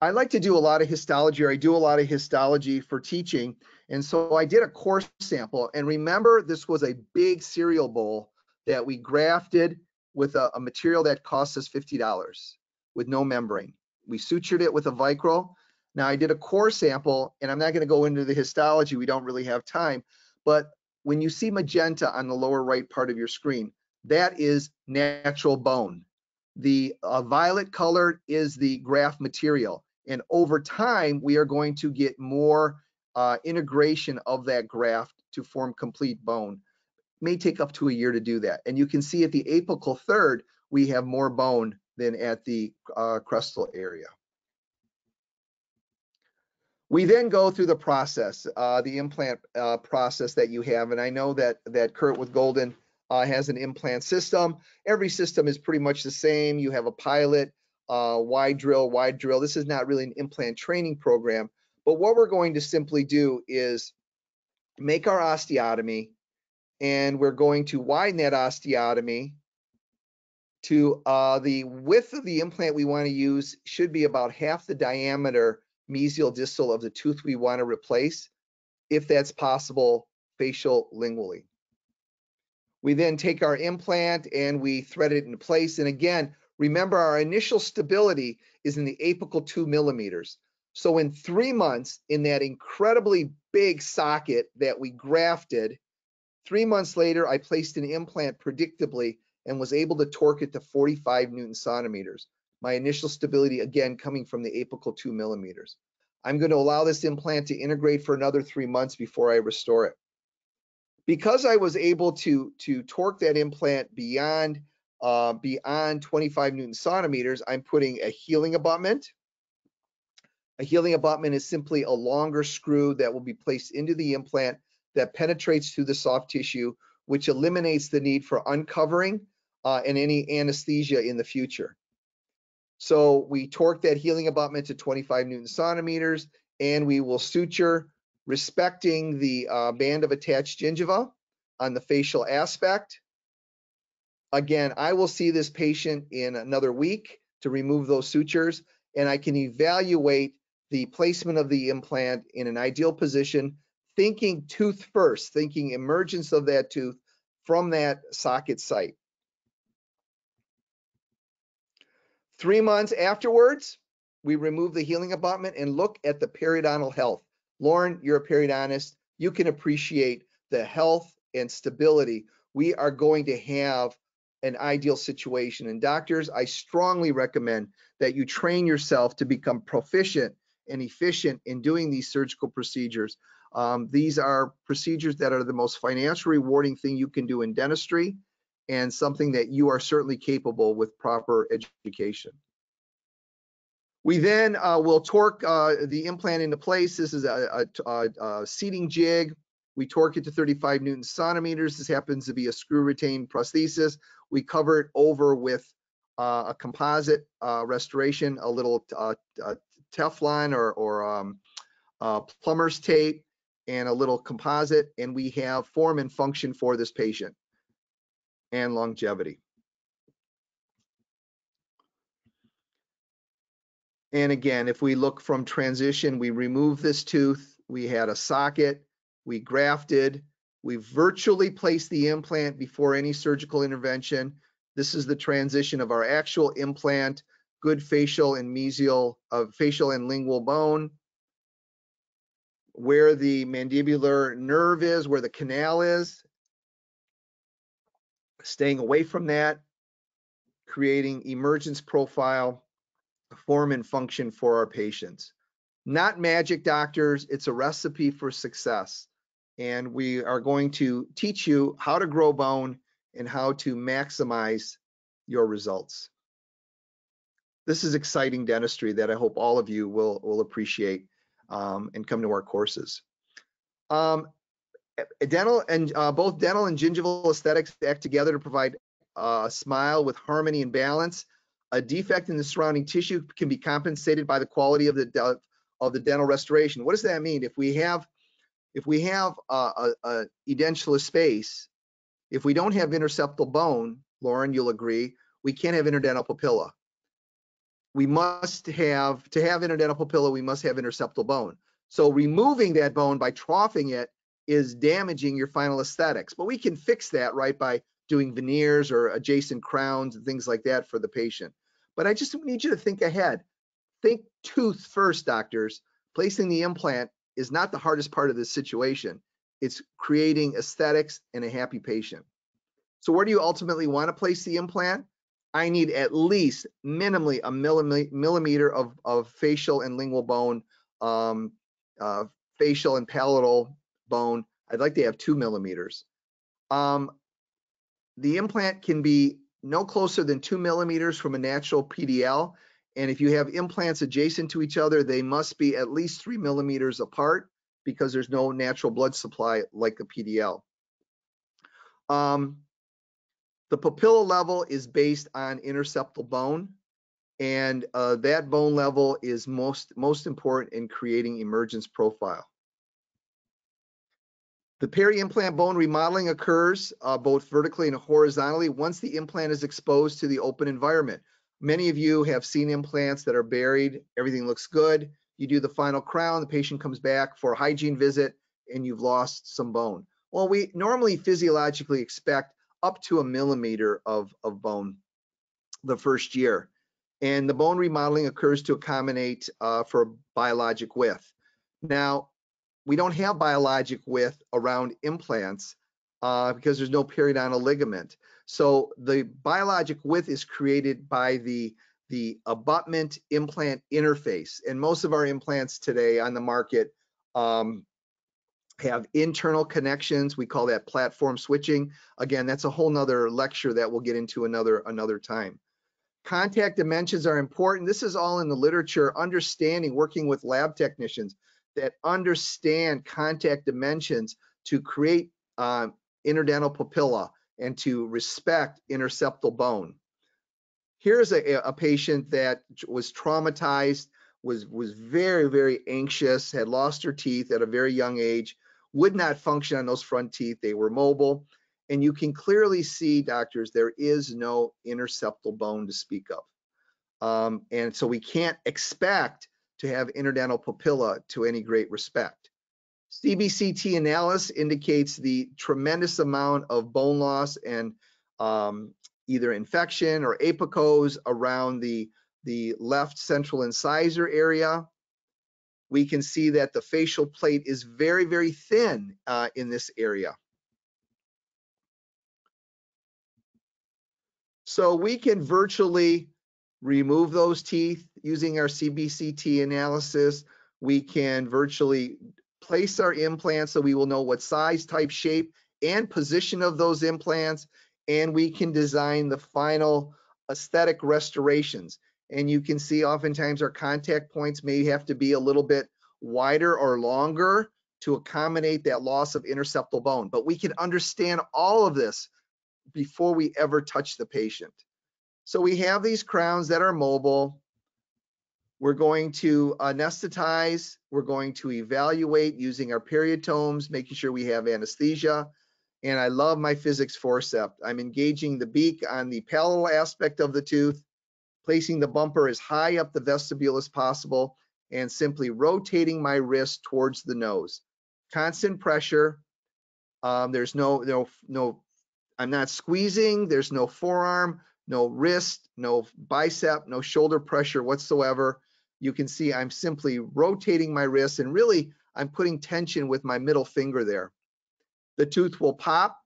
[SPEAKER 2] I like to do a lot of histology, or I do a lot of histology for teaching. And so I did a core sample. And remember, this was a big cereal bowl that we grafted with a, a material that cost us $50 with no membrane. We sutured it with a Vicryl. Now I did a core sample and I'm not gonna go into the histology, we don't really have time, but when you see magenta on the lower right part of your screen, that is natural bone. The uh, violet colored is the graft material. And over time, we are going to get more uh, integration of that graft to form complete bone. May take up to a year to do that. And you can see at the apical third, we have more bone than at the uh, crestal area. We then go through the process, uh, the implant uh, process that you have. And I know that, that Kurt with Golden uh, has an implant system. Every system is pretty much the same. You have a pilot, uh, wide drill, wide drill. This is not really an implant training program, but what we're going to simply do is make our osteotomy and we're going to widen that osteotomy to uh, the width of the implant we want to use should be about half the diameter mesial distal of the tooth we want to replace, if that's possible, facial lingually. We then take our implant and we thread it into place. And again, remember our initial stability is in the apical two millimeters. So in three months, in that incredibly big socket that we grafted, three months later, I placed an implant predictably and was able to torque it to 45 Newton centimeters. My initial stability, again, coming from the apical two millimeters. I'm going to allow this implant to integrate for another three months before I restore it. Because I was able to, to torque that implant beyond, uh, beyond 25 Newton centimeters, I'm putting a healing abutment. A healing abutment is simply a longer screw that will be placed into the implant that penetrates through the soft tissue, which eliminates the need for uncovering uh, and any anesthesia in the future. So we torque that healing abutment to 25 Newton centimeters, and we will suture respecting the uh, band of attached gingiva on the facial aspect. Again, I will see this patient in another week to remove those sutures, and I can evaluate the placement of the implant in an ideal position, thinking tooth first, thinking emergence of that tooth from that socket site. Three months afterwards, we remove the healing abutment and look at the periodontal health. Lorne, you're a periodontist. You can appreciate the health and stability. We are going to have an ideal situation. And doctors, I strongly recommend that you train yourself to become proficient and efficient in doing these surgical procedures. Um, these are procedures that are the most financially rewarding thing you can do in dentistry and something that you are certainly capable with proper education. We then uh, will torque uh, the implant into place. This is a, a, a, seating jig. We torque it to 35 Newton centimeters. This happens to be a screw retained prosthesis. We cover it over with uh, a composite uh, restoration, a little uh, uh, Teflon or, or um, plumber's tape and a little composite, and we have form and function for this patient and longevity. And again, if we look from transition, we remove this tooth, we had a socket, we grafted, we virtually placed the implant before any surgical intervention. This is the transition of our actual implant, good facial and mesial, uh, facial and lingual bone, where the mandibular nerve is, where the canal is, staying away from that, creating emergence profile, form and function for our patients. Not magic doctors, it's a recipe for success. And we are going to teach you how to grow bone and how to maximize your results. This is exciting dentistry that I hope all of you will, will appreciate um, and come to our courses. Um, dental and uh, both dental and gingival aesthetics act together to provide uh, a smile with harmony and balance. A defect in the surrounding tissue can be compensated by the quality of the of the dental restoration. What does that mean? If we have if we have a, a, a edentulous space, if we don't have interseptal bone, Lorne, you'll agree, we can't have interdental papilla. We must have to have interdental papilla, we must have interseptal bone. So removing that bone by troughing it is damaging your final aesthetics. But we can fix that, right, by doing veneers or adjacent crowns and things like that for the patient. But I just need you to think ahead. Think tooth first, doctors. Placing the implant is not the hardest part of this situation. It's creating aesthetics and a happy patient. So where do you ultimately want to place the implant? I need at least minimally a millimeter of, of facial and lingual bone um, uh, facial and palatal bone, I'd like to have two millimeters. Um, the implant can be no closer than two millimeters from a natural PDL. And if you have implants adjacent to each other, they must be at least three millimeters apart because there's no natural blood supply like the PDL. Um, the papilla level is based on interseptal bone, and uh, that bone level is most, most important in creating emergence profile. The peri-implant bone remodeling occurs uh, both vertically and horizontally once the implant is exposed to the open environment. Many of you have seen implants that are buried, everything looks good. You do the final crown, the patient comes back for a hygiene visit, and you've lost some bone. Well, we normally physiologically expect up to a millimeter of, of bone the first year. And the bone remodeling occurs to accommodate uh, for biologic width. Now, we don't have biologic width around implants uh, because there's no periodontal ligament. So the biologic width is created by the the abutment implant interface. And most of our implants today on the market um, have internal connections. We call that platform switching. Again, that's a whole nother lecture that we'll get into another another time. Contact dimensions are important. This is all in the literature, understanding, working with lab technicians that understand contact dimensions to create uh, interdental papilla and to respect interseptal bone. Here's a, a patient that was traumatized, was, was very, very anxious, had lost her teeth at a very young age, would not function on those front teeth. They were mobile. And you can clearly see, doctors, there is no interseptal bone to speak of. Um, and so we can't expect to have interdental papilla to any great respect. CBCT analysis indicates the tremendous amount of bone loss and um, either infection or apicose around the, the left central incisor area. We can see that the facial plate is very, very thin uh, in this area. So we can virtually remove those teeth using our CBCT analysis. We can virtually place our implants so we will know what size, type, shape, and position of those implants, and we can design the final aesthetic restorations. And you can see oftentimes our contact points may have to be a little bit wider or longer to accommodate that loss of interseptal bone. But we can understand all of this before we ever touch the patient. So we have these crowns that are mobile. We're going to anesthetize. We're going to evaluate using our periotomes, making sure we have anesthesia. And I love my physics forceps. I'm engaging the beak on the palatal aspect of the tooth, placing the bumper as high up the vestibule as possible, and simply rotating my wrist towards the nose. Constant pressure. Um, there's no, no, no, I'm not squeezing. There's no forearm no wrist, no bicep, no shoulder pressure whatsoever. You can see I'm simply rotating my wrist and really I'm putting tension with my middle finger there. The tooth will pop.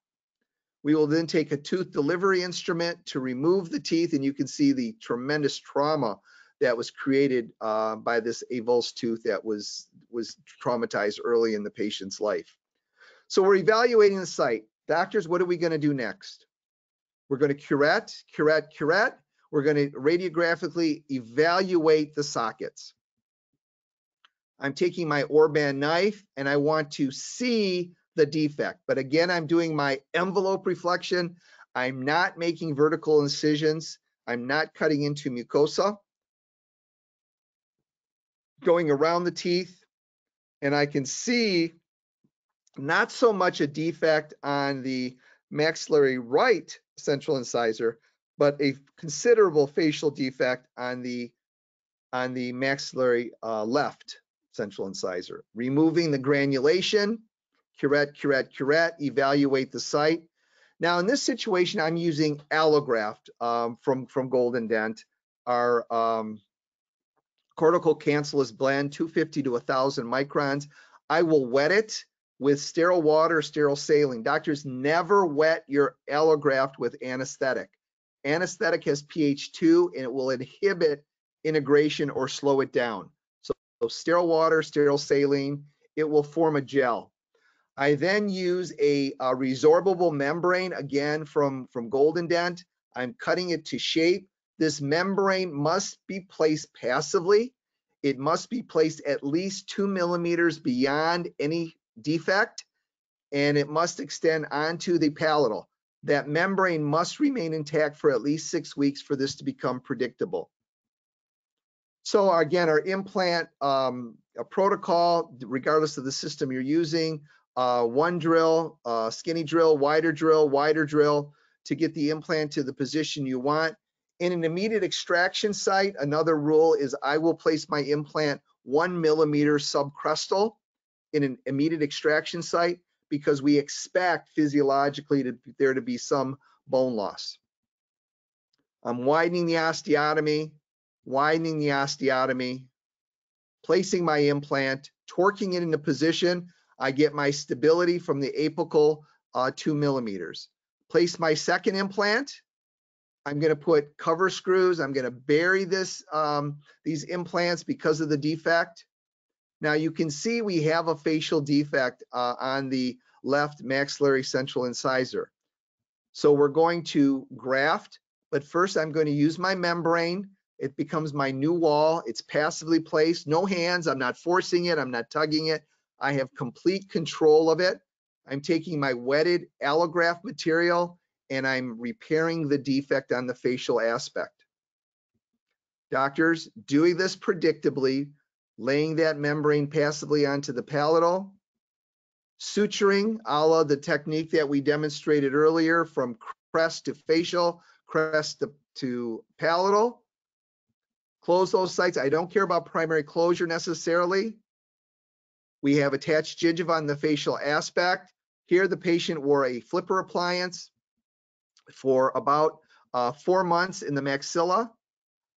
[SPEAKER 2] We will then take a tooth delivery instrument to remove the teeth and you can see the tremendous trauma that was created uh, by this avulsed tooth that was, was traumatized early in the patient's life. So we're evaluating the site. Doctors, what are we gonna do next? We're going to curette, curette, curette. We're going to radiographically evaluate the sockets. I'm taking my Orban knife and I want to see the defect. But again, I'm doing my envelope reflection. I'm not making vertical incisions. I'm not cutting into mucosa. Going around the teeth and I can see not so much a defect on the maxillary right central incisor, but a considerable facial defect on the on the maxillary uh, left central incisor. Removing the granulation, curette, curette, curette, evaluate the site. Now in this situation, I'm using allograft um, from, from Golden Dent, our um, cortical cancellous blend, 250 to 1,000 microns. I will wet it with sterile water, sterile saline. Doctors never wet your allograft with anesthetic. Anesthetic has pH 2 and it will inhibit integration or slow it down. So, so sterile water, sterile saline it will form a gel. I then use a, a resorbable membrane, again from, from Golden Dent. I'm cutting it to shape. This membrane must be placed passively. It must be placed at least two millimeters beyond any defect, and it must extend onto the palatal. That membrane must remain intact for at least six weeks for this to become predictable. So again, our implant um, a protocol, regardless of the system you're using, uh, one drill, uh, skinny drill, wider drill, wider drill to get the implant to the position you want. In an immediate extraction site, another rule is I will place my implant one millimeter subcrestal in an immediate extraction site because we expect physiologically to, there to be some bone loss. I'm widening the osteotomy, widening the osteotomy, placing my implant, torquing it into position. I get my stability from the apical uh, two millimeters. Place my second implant. I'm going to put cover screws. I'm going to bury this um, these implants because of the defect. Now you can see we have a facial defect uh, on the left maxillary central incisor. So we're going to graft, but first I'm going to use my membrane. It becomes my new wall. It's passively placed, no hands. I'm not forcing it. I'm not tugging it. I have complete control of it. I'm taking my wetted allograft material and I'm repairing the defect on the facial aspect. Doctors doing this predictably, laying that membrane passively onto the palatal, suturing a la the technique that we demonstrated earlier from crest to facial, crest to, to palatal. Close those sites. I don't care about primary closure necessarily. We have attached gingiva on the facial aspect. Here, the patient wore a flipper appliance for about uh, four months in the maxilla.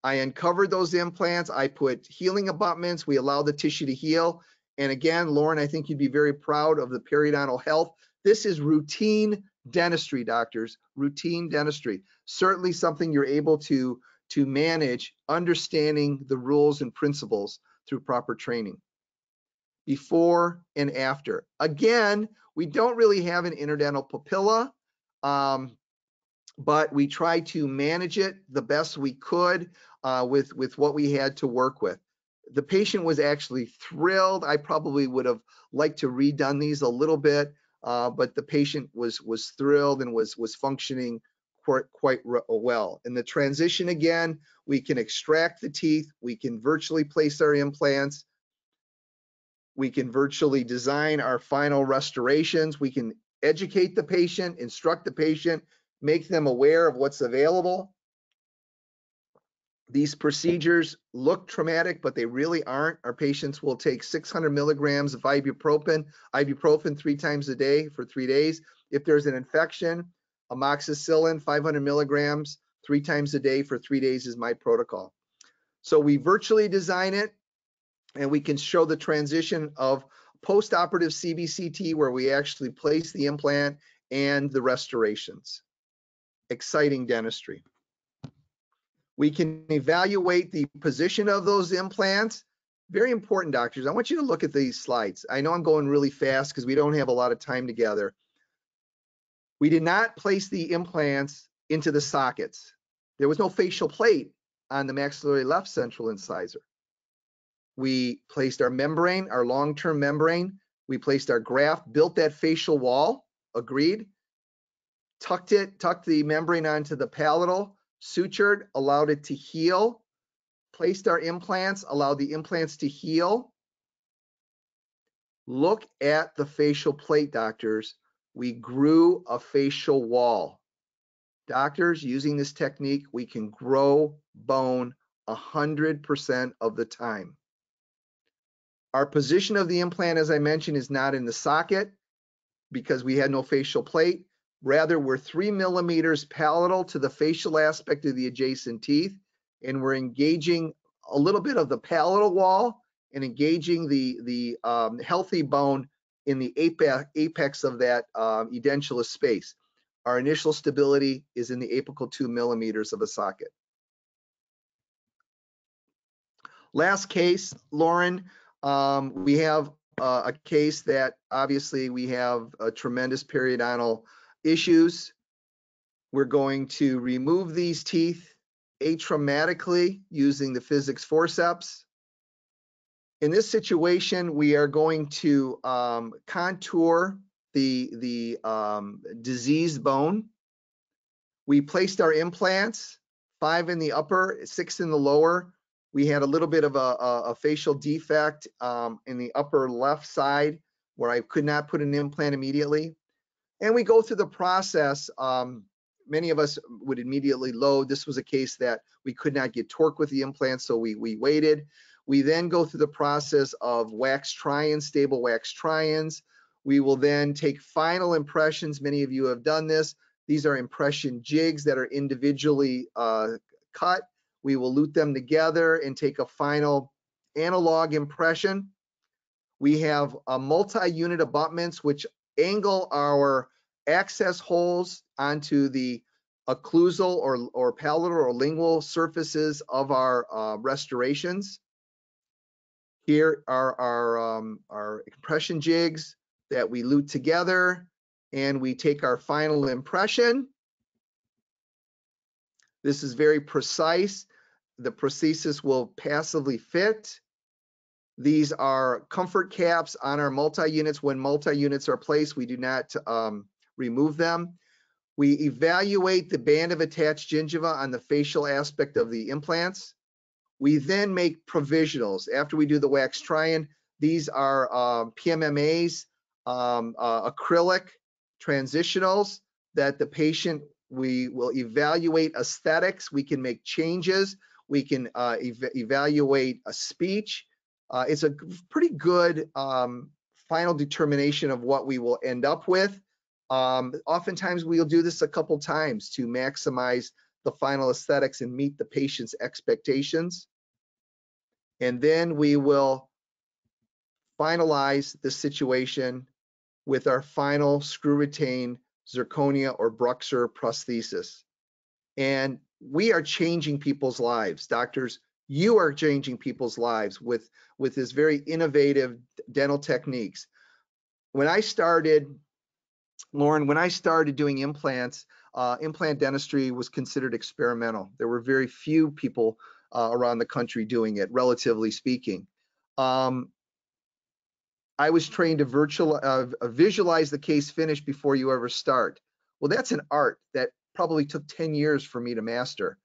[SPEAKER 2] I uncovered those implants. I put healing abutments. We allow the tissue to heal. And again, Lorne, I think you'd be very proud of the periodontal health. This is routine dentistry, doctors, routine dentistry. Certainly something you're able to, to manage, understanding the rules and principles through proper training. Before and after. Again, we don't really have an interdental papilla, um, but we try to manage it the best we could uh, with, with what we had to work with the patient was actually thrilled. I probably would have liked to redone these a little bit, uh, but the patient was was thrilled and was was functioning quite quite well. In the transition again, we can extract the teeth, we can virtually place our implants, we can virtually design our final restorations, we can educate the patient, instruct the patient, make them aware of what's available. These procedures look traumatic, but they really aren't. Our patients will take 600 milligrams of ibuprofen, ibuprofen three times a day for three days. If there's an infection, amoxicillin 500 milligrams three times a day for three days is my protocol. So we virtually design it and we can show the transition of post-operative CBCT where we actually place the implant and the restorations. Exciting dentistry. We can evaluate the position of those implants. Very important, doctors. I want you to look at these slides. I know I'm going really fast because we don't have a lot of time together. We did not place the implants into the sockets. There was no facial plate on the maxillary left central incisor. We placed our membrane, our long-term membrane. We placed our graft, built that facial wall, agreed. Tucked it, tucked the membrane onto the palatal, sutured, allowed it to heal, placed our implants, allowed the implants to heal. Look at the facial plate, doctors. We grew a facial wall. Doctors, using this technique, we can grow bone 100% of the time. Our position of the implant, as I mentioned, is not in the socket because we had no facial plate. Rather, we're three millimeters palatal to the facial aspect of the adjacent teeth, and we're engaging a little bit of the palatal wall and engaging the, the um, healthy bone in the apex, of that um, edentulous space. Our initial stability is in the apical two millimeters of a socket. Last case, Lorne, um, we have uh, a case that obviously we have a tremendous periodontal issues. We're going to remove these teeth atraumatically using the physics forceps. In this situation, we are going to um, contour the, the um, diseased bone. We placed our implants, five in the upper, six in the lower. We had a little bit of a, a, facial defect um, in the upper left side where I could not put an implant immediately. And we go through the process. Um, many of us would immediately load. This was a case that we could not get torque with the implant, so we, we waited. We then go through the process of wax try-ins, stable wax try-ins. We will then take final impressions. Many of you have done this. These are impression jigs that are individually uh, cut. We will lute them together and take a final analog impression. We have a multi-unit abutments which angle our access holes onto the occlusal or, or palatal or lingual surfaces of our uh, restorations. Here are our, um, our compression jigs that we lute together and we take our final impression. This is very precise. The prosthesis will passively fit. These are comfort caps on our multi-units. When multi-units are placed, we do not um, remove them. We evaluate the band of attached gingiva on the facial aspect of the implants. We then make provisionals. After we do the wax try-in, these are uh, PMMAs, um, uh, acrylic transitionals that the patient, we will evaluate aesthetics. We can make changes. We can uh, ev evaluate a speech. Uh, it's a pretty good um, final determination of what we will end up with. Um, oftentimes we'll do this a couple times to maximize the final aesthetics and meet the patient's expectations. And then we will finalize the situation with our final screw retain zirconia or BruxZir prosthesis. And we are changing people's lives. Doctors, you are changing people's lives with, with this very innovative dental techniques. When I started Lorne, when I started doing implants, uh, implant dentistry was considered experimental. There were very few people uh, around the country doing it, relatively speaking. Um, I was trained to virtual, uh, visualize the case finish before you ever start. Well, that's an art that probably took 10 years for me to master.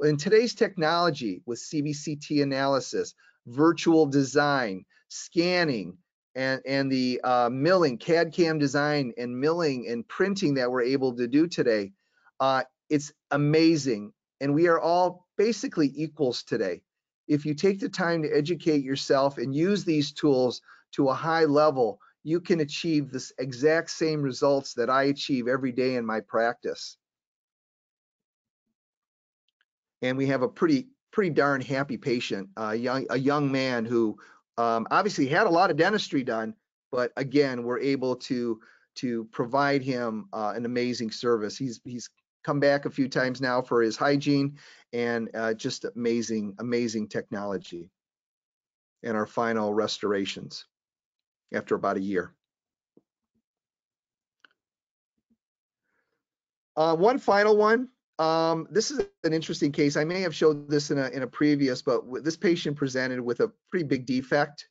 [SPEAKER 2] In today's technology with CBCT analysis, virtual design, scanning, and and the uh, milling, CAD CAM design and milling and printing that we're able to do today, uh, it's amazing. And we are all basically equals today. If you take the time to educate yourself and use these tools to a high level, you can achieve this exact same results that I achieve every day in my practice. And we have a pretty pretty darn happy patient, uh, young, a young man who um, obviously had a lot of dentistry done, but again, we're able to to provide him uh, an amazing service. He's he's come back a few times now for his hygiene and uh, just amazing amazing technology. And our final restorations after about a year. Uh, one final one. Um, this is an interesting case. I may have showed this in a, in a previous, but this patient presented with a pretty big defect.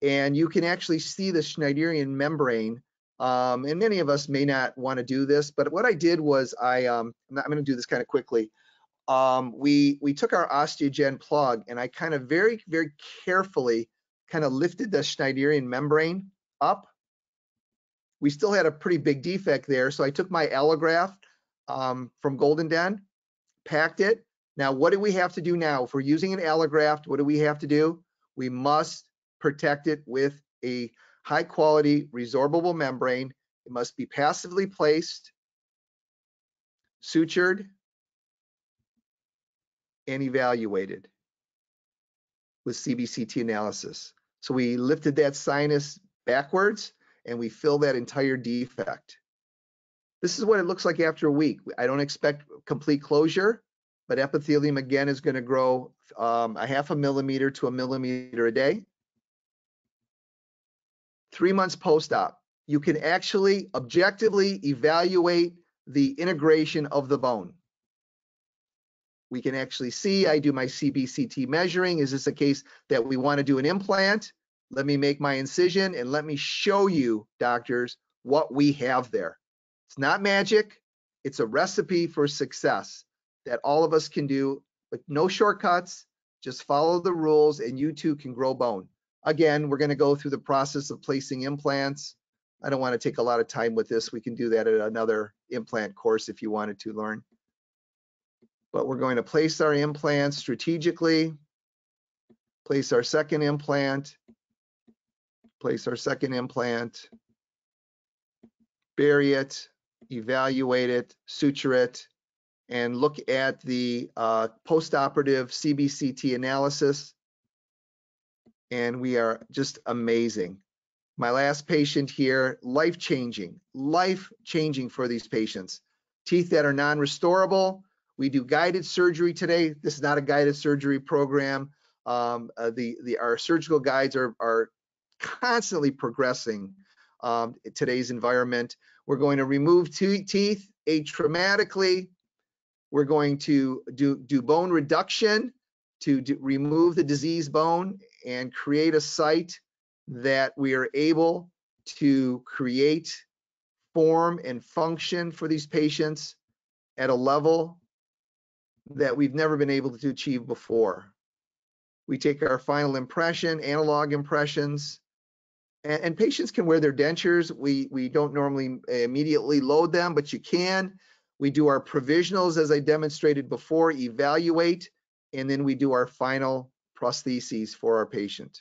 [SPEAKER 2] And you can actually see the Schneiderian membrane. Um, and many of us may not want to do this, but what I did was I, um, I'm, going to do this kind of quickly. Um, we, we took our Osteogen plug and I kind of very, very carefully kind of lifted the Schneiderian membrane up. We still had a pretty big defect there. So I took my allograft um, from Golden Dent, packed it. Now, what do we have to do now? If we're using an allograft, what do we have to do? We must protect it with a high quality resorbable membrane. It must be passively placed, sutured, and evaluated with CBCT analysis. So we lifted that sinus backwards and we fill that entire defect. This is what it looks like after a week. I don't expect complete closure, but epithelium again is going to grow um, a half a millimeter to a millimeter a day. three months post-op, you can actually objectively evaluate the integration of the bone. We can actually see, I do my CBCT measuring. Is this a case that we want to do an implant? Let me make my incision and let me show you, doctors, what we have there. It's not magic. It's a recipe for success that all of us can do, but no shortcuts. Just follow the rules and you too can grow bone. Again, we're going to go through the process of placing implants. I don't want to take a lot of time with this. We can do that at another implant course if you wanted to learn. But we're going to place our implants strategically, place our second implant, place our second implant, bury it, evaluate it, suture it, and look at the uh, post-operative CBCT analysis. And we are just amazing. My last patient here, life-changing, life-changing for these patients. Teeth that are non-restorable. We do guided surgery today. This is not a guided surgery program. Um, uh, the, the, our surgical guides are, are constantly progressing um, today's environment. We're going to remove teeth atraumatically. We're going to do, do bone reduction to remove the diseased bone and create a site that we are able to create form and function for these patients at a level that we've never been able to achieve before. We take our final impression, analog impressions, and, and, patients can wear their dentures. We, we don't normally immediately load them, but you can. We do our provisionals as I demonstrated before, evaluate, and then we do our final prostheses for our patient.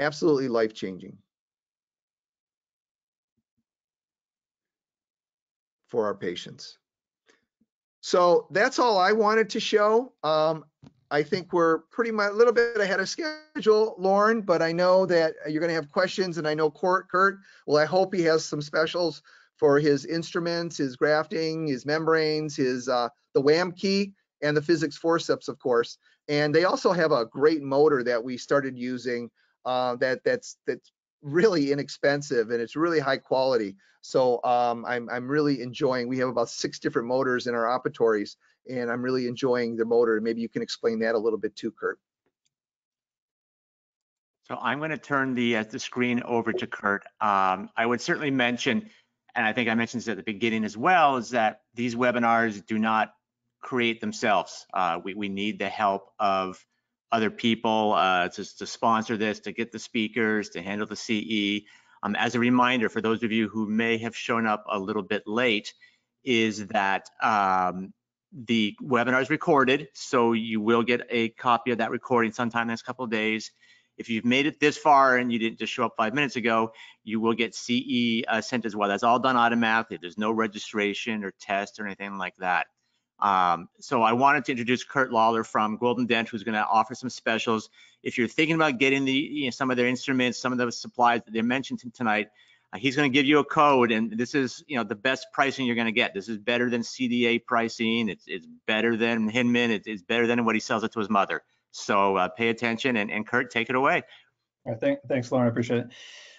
[SPEAKER 2] Absolutely life-changing for our patients. So that's all I wanted to show. Um, I think we're pretty much a little bit ahead of schedule, Lorne, but I know that you're going to have questions and I know Kurt, Kurt, well, I hope he has some specials for his instruments, his grafting, his membranes, his uh, the WAM key and the physics forceps, of course. And they also have a great motor that we started using uh, that that's that's really inexpensive and it's really high quality. So um, I'm I'm really enjoying. We have about six different motors in our operatories and I'm really enjoying the motor. Maybe you can explain that a little bit too, Kurt.
[SPEAKER 1] So I'm going to turn the uh, the screen over to Kurt. Um, I would certainly mention, and I think I mentioned this at the beginning as well, is that these webinars do not create themselves. Uh, we, we need the help of other people uh, to, to sponsor this, to get the speakers, to handle the CE. Um, as a reminder, for those of you who may have shown up a little bit late, is that um, the webinar is recorded, so you will get a copy of that recording sometime next couple of days. If you've made it this far and you didn't just show up five minutes ago, you will get CE uh, sent as well. That's all done automatically. There's no registration or test or anything like that. Um, so I wanted to introduce Kurt Lawler from Golden Dent, who's going to offer some specials. If you're thinking about getting the you know, some of their instruments, some of the supplies that they mentioned tonight, he's going to give you a code and this is you know the best pricing you're going to get. This is better than cda pricing. It's, it's better than hinman. It's, it's better than what he sells it to his mother. So uh, pay attention and, and kurt take it away.
[SPEAKER 3] Right, thank, thanks lorne i appreciate it.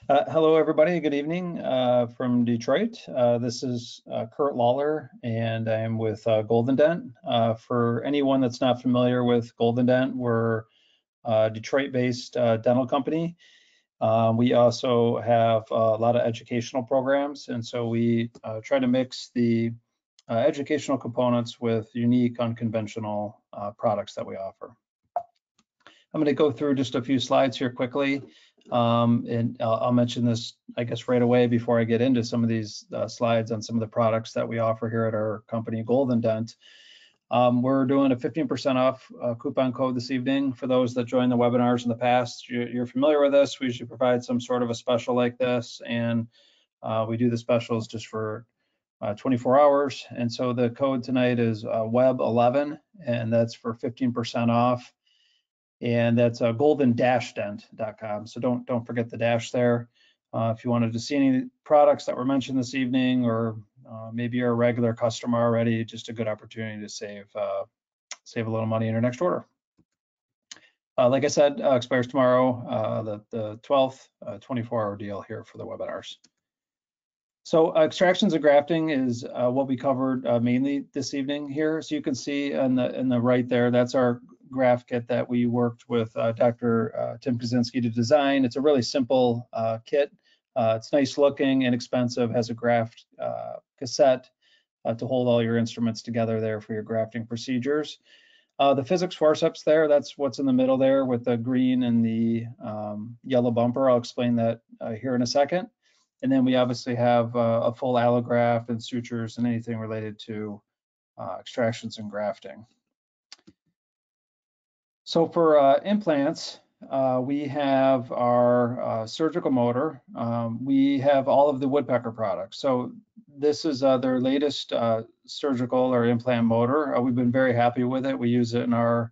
[SPEAKER 3] Uh, hello everybody. Good evening uh, from detroit. Uh, this is uh, kurt lawler and i'm with golden dent. For anyone that's not familiar with golden dent we're a detroit based dental company um, we also have a lot of educational programs, and so we uh, try to mix the uh, educational components with unique, unconventional uh, products that we offer. I'm going to go through just a few slides here quickly, um, and I'll, I'll, mention this, I guess, right away before I get into some of these uh, slides on some of the products that we offer here at our company, Golden Dent. Um, we're doing a 15% off uh, coupon code this evening for those that joined the webinars in the past. You're, you're, familiar with this. We usually provide some sort of a special like this, and uh, we do the specials just for uh, 24 hours. And so the code tonight is uh, web11, and that's for 15% off. And that's uh, golden-dent.com. So don't don't forget the dash there. Uh, if you wanted to see any products that were mentioned this evening or uh, maybe you're a regular customer already, just a good opportunity to save uh, save a little money in your next order. Uh, like I said, uh, expires tomorrow, uh, the, the 12th, 24-hour deal here for the webinars. So uh, extractions and grafting is uh, what we covered uh, mainly this evening here. So you can see in the in the right there, that's our graft kit that we worked with uh, Dr. Uh, Tim Kosinski to design. It's a really simple uh, kit. it's nice looking, inexpensive, has a graft cassette to hold all your instruments together there for your grafting procedures. the physics forceps there, that's what's in the middle there with the green and the um, yellow bumper. I'll explain that here in a second. And then we obviously have uh, a full allograft and sutures and anything related to uh, extractions and grafting. So for uh, implants, uh, we have our uh, surgical motor. Um, we have all of the Woodpecker products. So this is uh, their latest surgical or implant motor. we've been very happy with it. We use it in our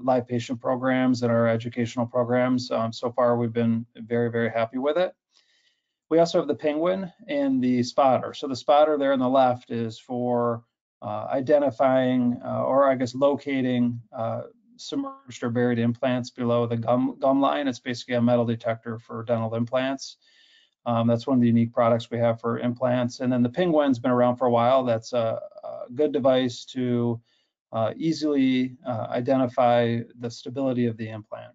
[SPEAKER 3] live patient programs and our educational programs. Um, so far, we've been very, very happy with it. We also have the penguin and the spotter. So the spotter there on the left is for uh, identifying uh, or I guess locating uh, submerged or buried implants below the gum, gum line. It's basically a metal detector for dental implants. Um, that's one of the unique products we have for implants. And then the penguin's been around for a while. That's a, a good device to uh, easily uh, identify the stability of the implant.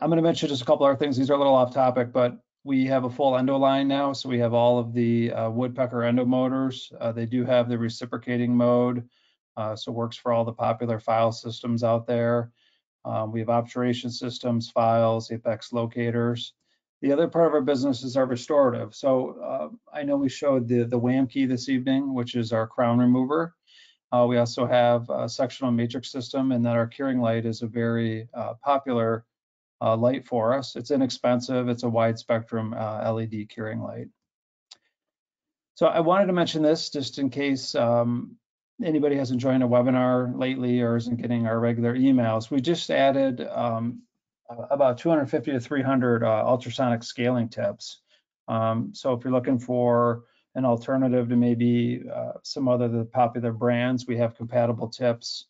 [SPEAKER 3] I'm going to mention just a couple other things. These are a little off topic, but we have a full endo line now. So we have all of the uh, Woodpecker endo motors. Uh, they do have the reciprocating mode. Uh, so works for all the popular file systems out there. Um, we have obturation systems, files, apex locators. The other part of our business is our restorative. So uh, I know we showed the, the WAMkey this evening, which is our crown remover. Uh, we also have a sectional matrix system and then our curing light is a very uh, popular uh, light for us. It's inexpensive. It's a wide spectrum uh, LED curing light. So I wanted to mention this just in case um, anybody hasn't joined a webinar lately or isn't getting our regular emails. We just added um, about 250 to 300 uh, ultrasonic scaling tips. Um, so if you're looking for an alternative to maybe uh, some other the popular brands, we have compatible tips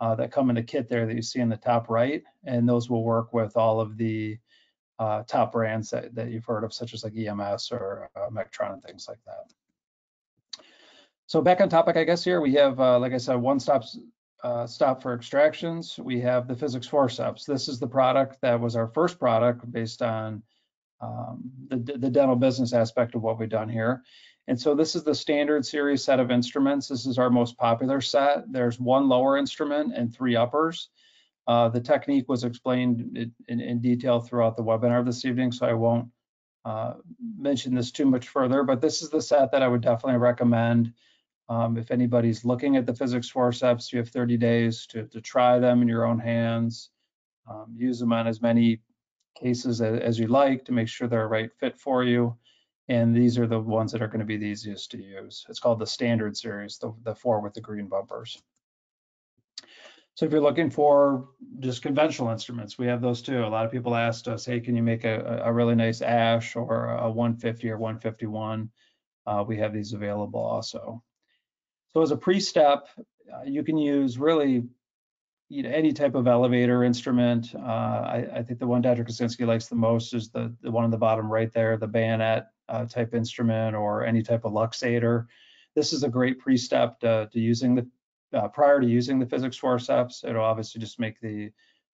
[SPEAKER 3] uh, that come in the kit there that you see in the top right, and those will work with all of the uh, top brands that, that you've heard of, such as like EMS or uh, Mectron and things like that. So back on topic, I guess here we have, uh, like I said, one stop uh, stop for extractions. We have the Physics Forceps. This is the product that was our first product based on um, the, the dental business aspect of what we've done here. And so this is the standard series set of instruments. This is our most popular set. There's one lower instrument and three uppers. Uh, the technique was explained in, in, detail throughout the webinar this evening, so I won't uh, mention this too much further, but this is the set that I would definitely recommend. Um, if anybody's looking at the physics forceps, you have 30 days to, to try them in your own hands, um, use them on as many cases as, as you like to make sure they're a right fit for you. And these are the ones that are going to be the easiest to use. It's called the standard series, the, the four with the green bumpers. So if you're looking for just conventional instruments, we have those too. A lot of people asked us, hey, can you make a, a really nice ash or a 150 or 151? Uh, we have these available also. So as a pre-step, uh, you can use really you know, any type of elevator instrument. Uh, I, I, think the one Dr. Kosinski likes the most is the, the one on the bottom right there, the bayonet uh, type instrument or any type of luxator. This is a great pre-step to, to, using the, uh, prior to using the physics forceps. It'll obviously just make the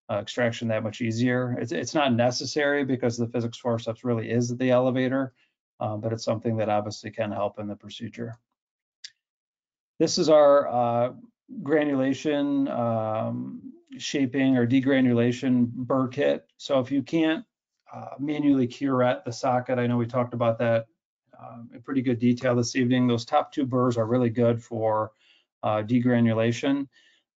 [SPEAKER 3] uh, extraction that much easier. It's, it's not necessary because the physics forceps really is the elevator, uh, but it's something that obviously can help in the procedure. This is our uh, granulation um, shaping or degranulation burr kit. So if you can't uh, manually curette the socket. I know we talked about that um, in pretty good detail this evening. Those top two burrs are really good for uh, degranulation.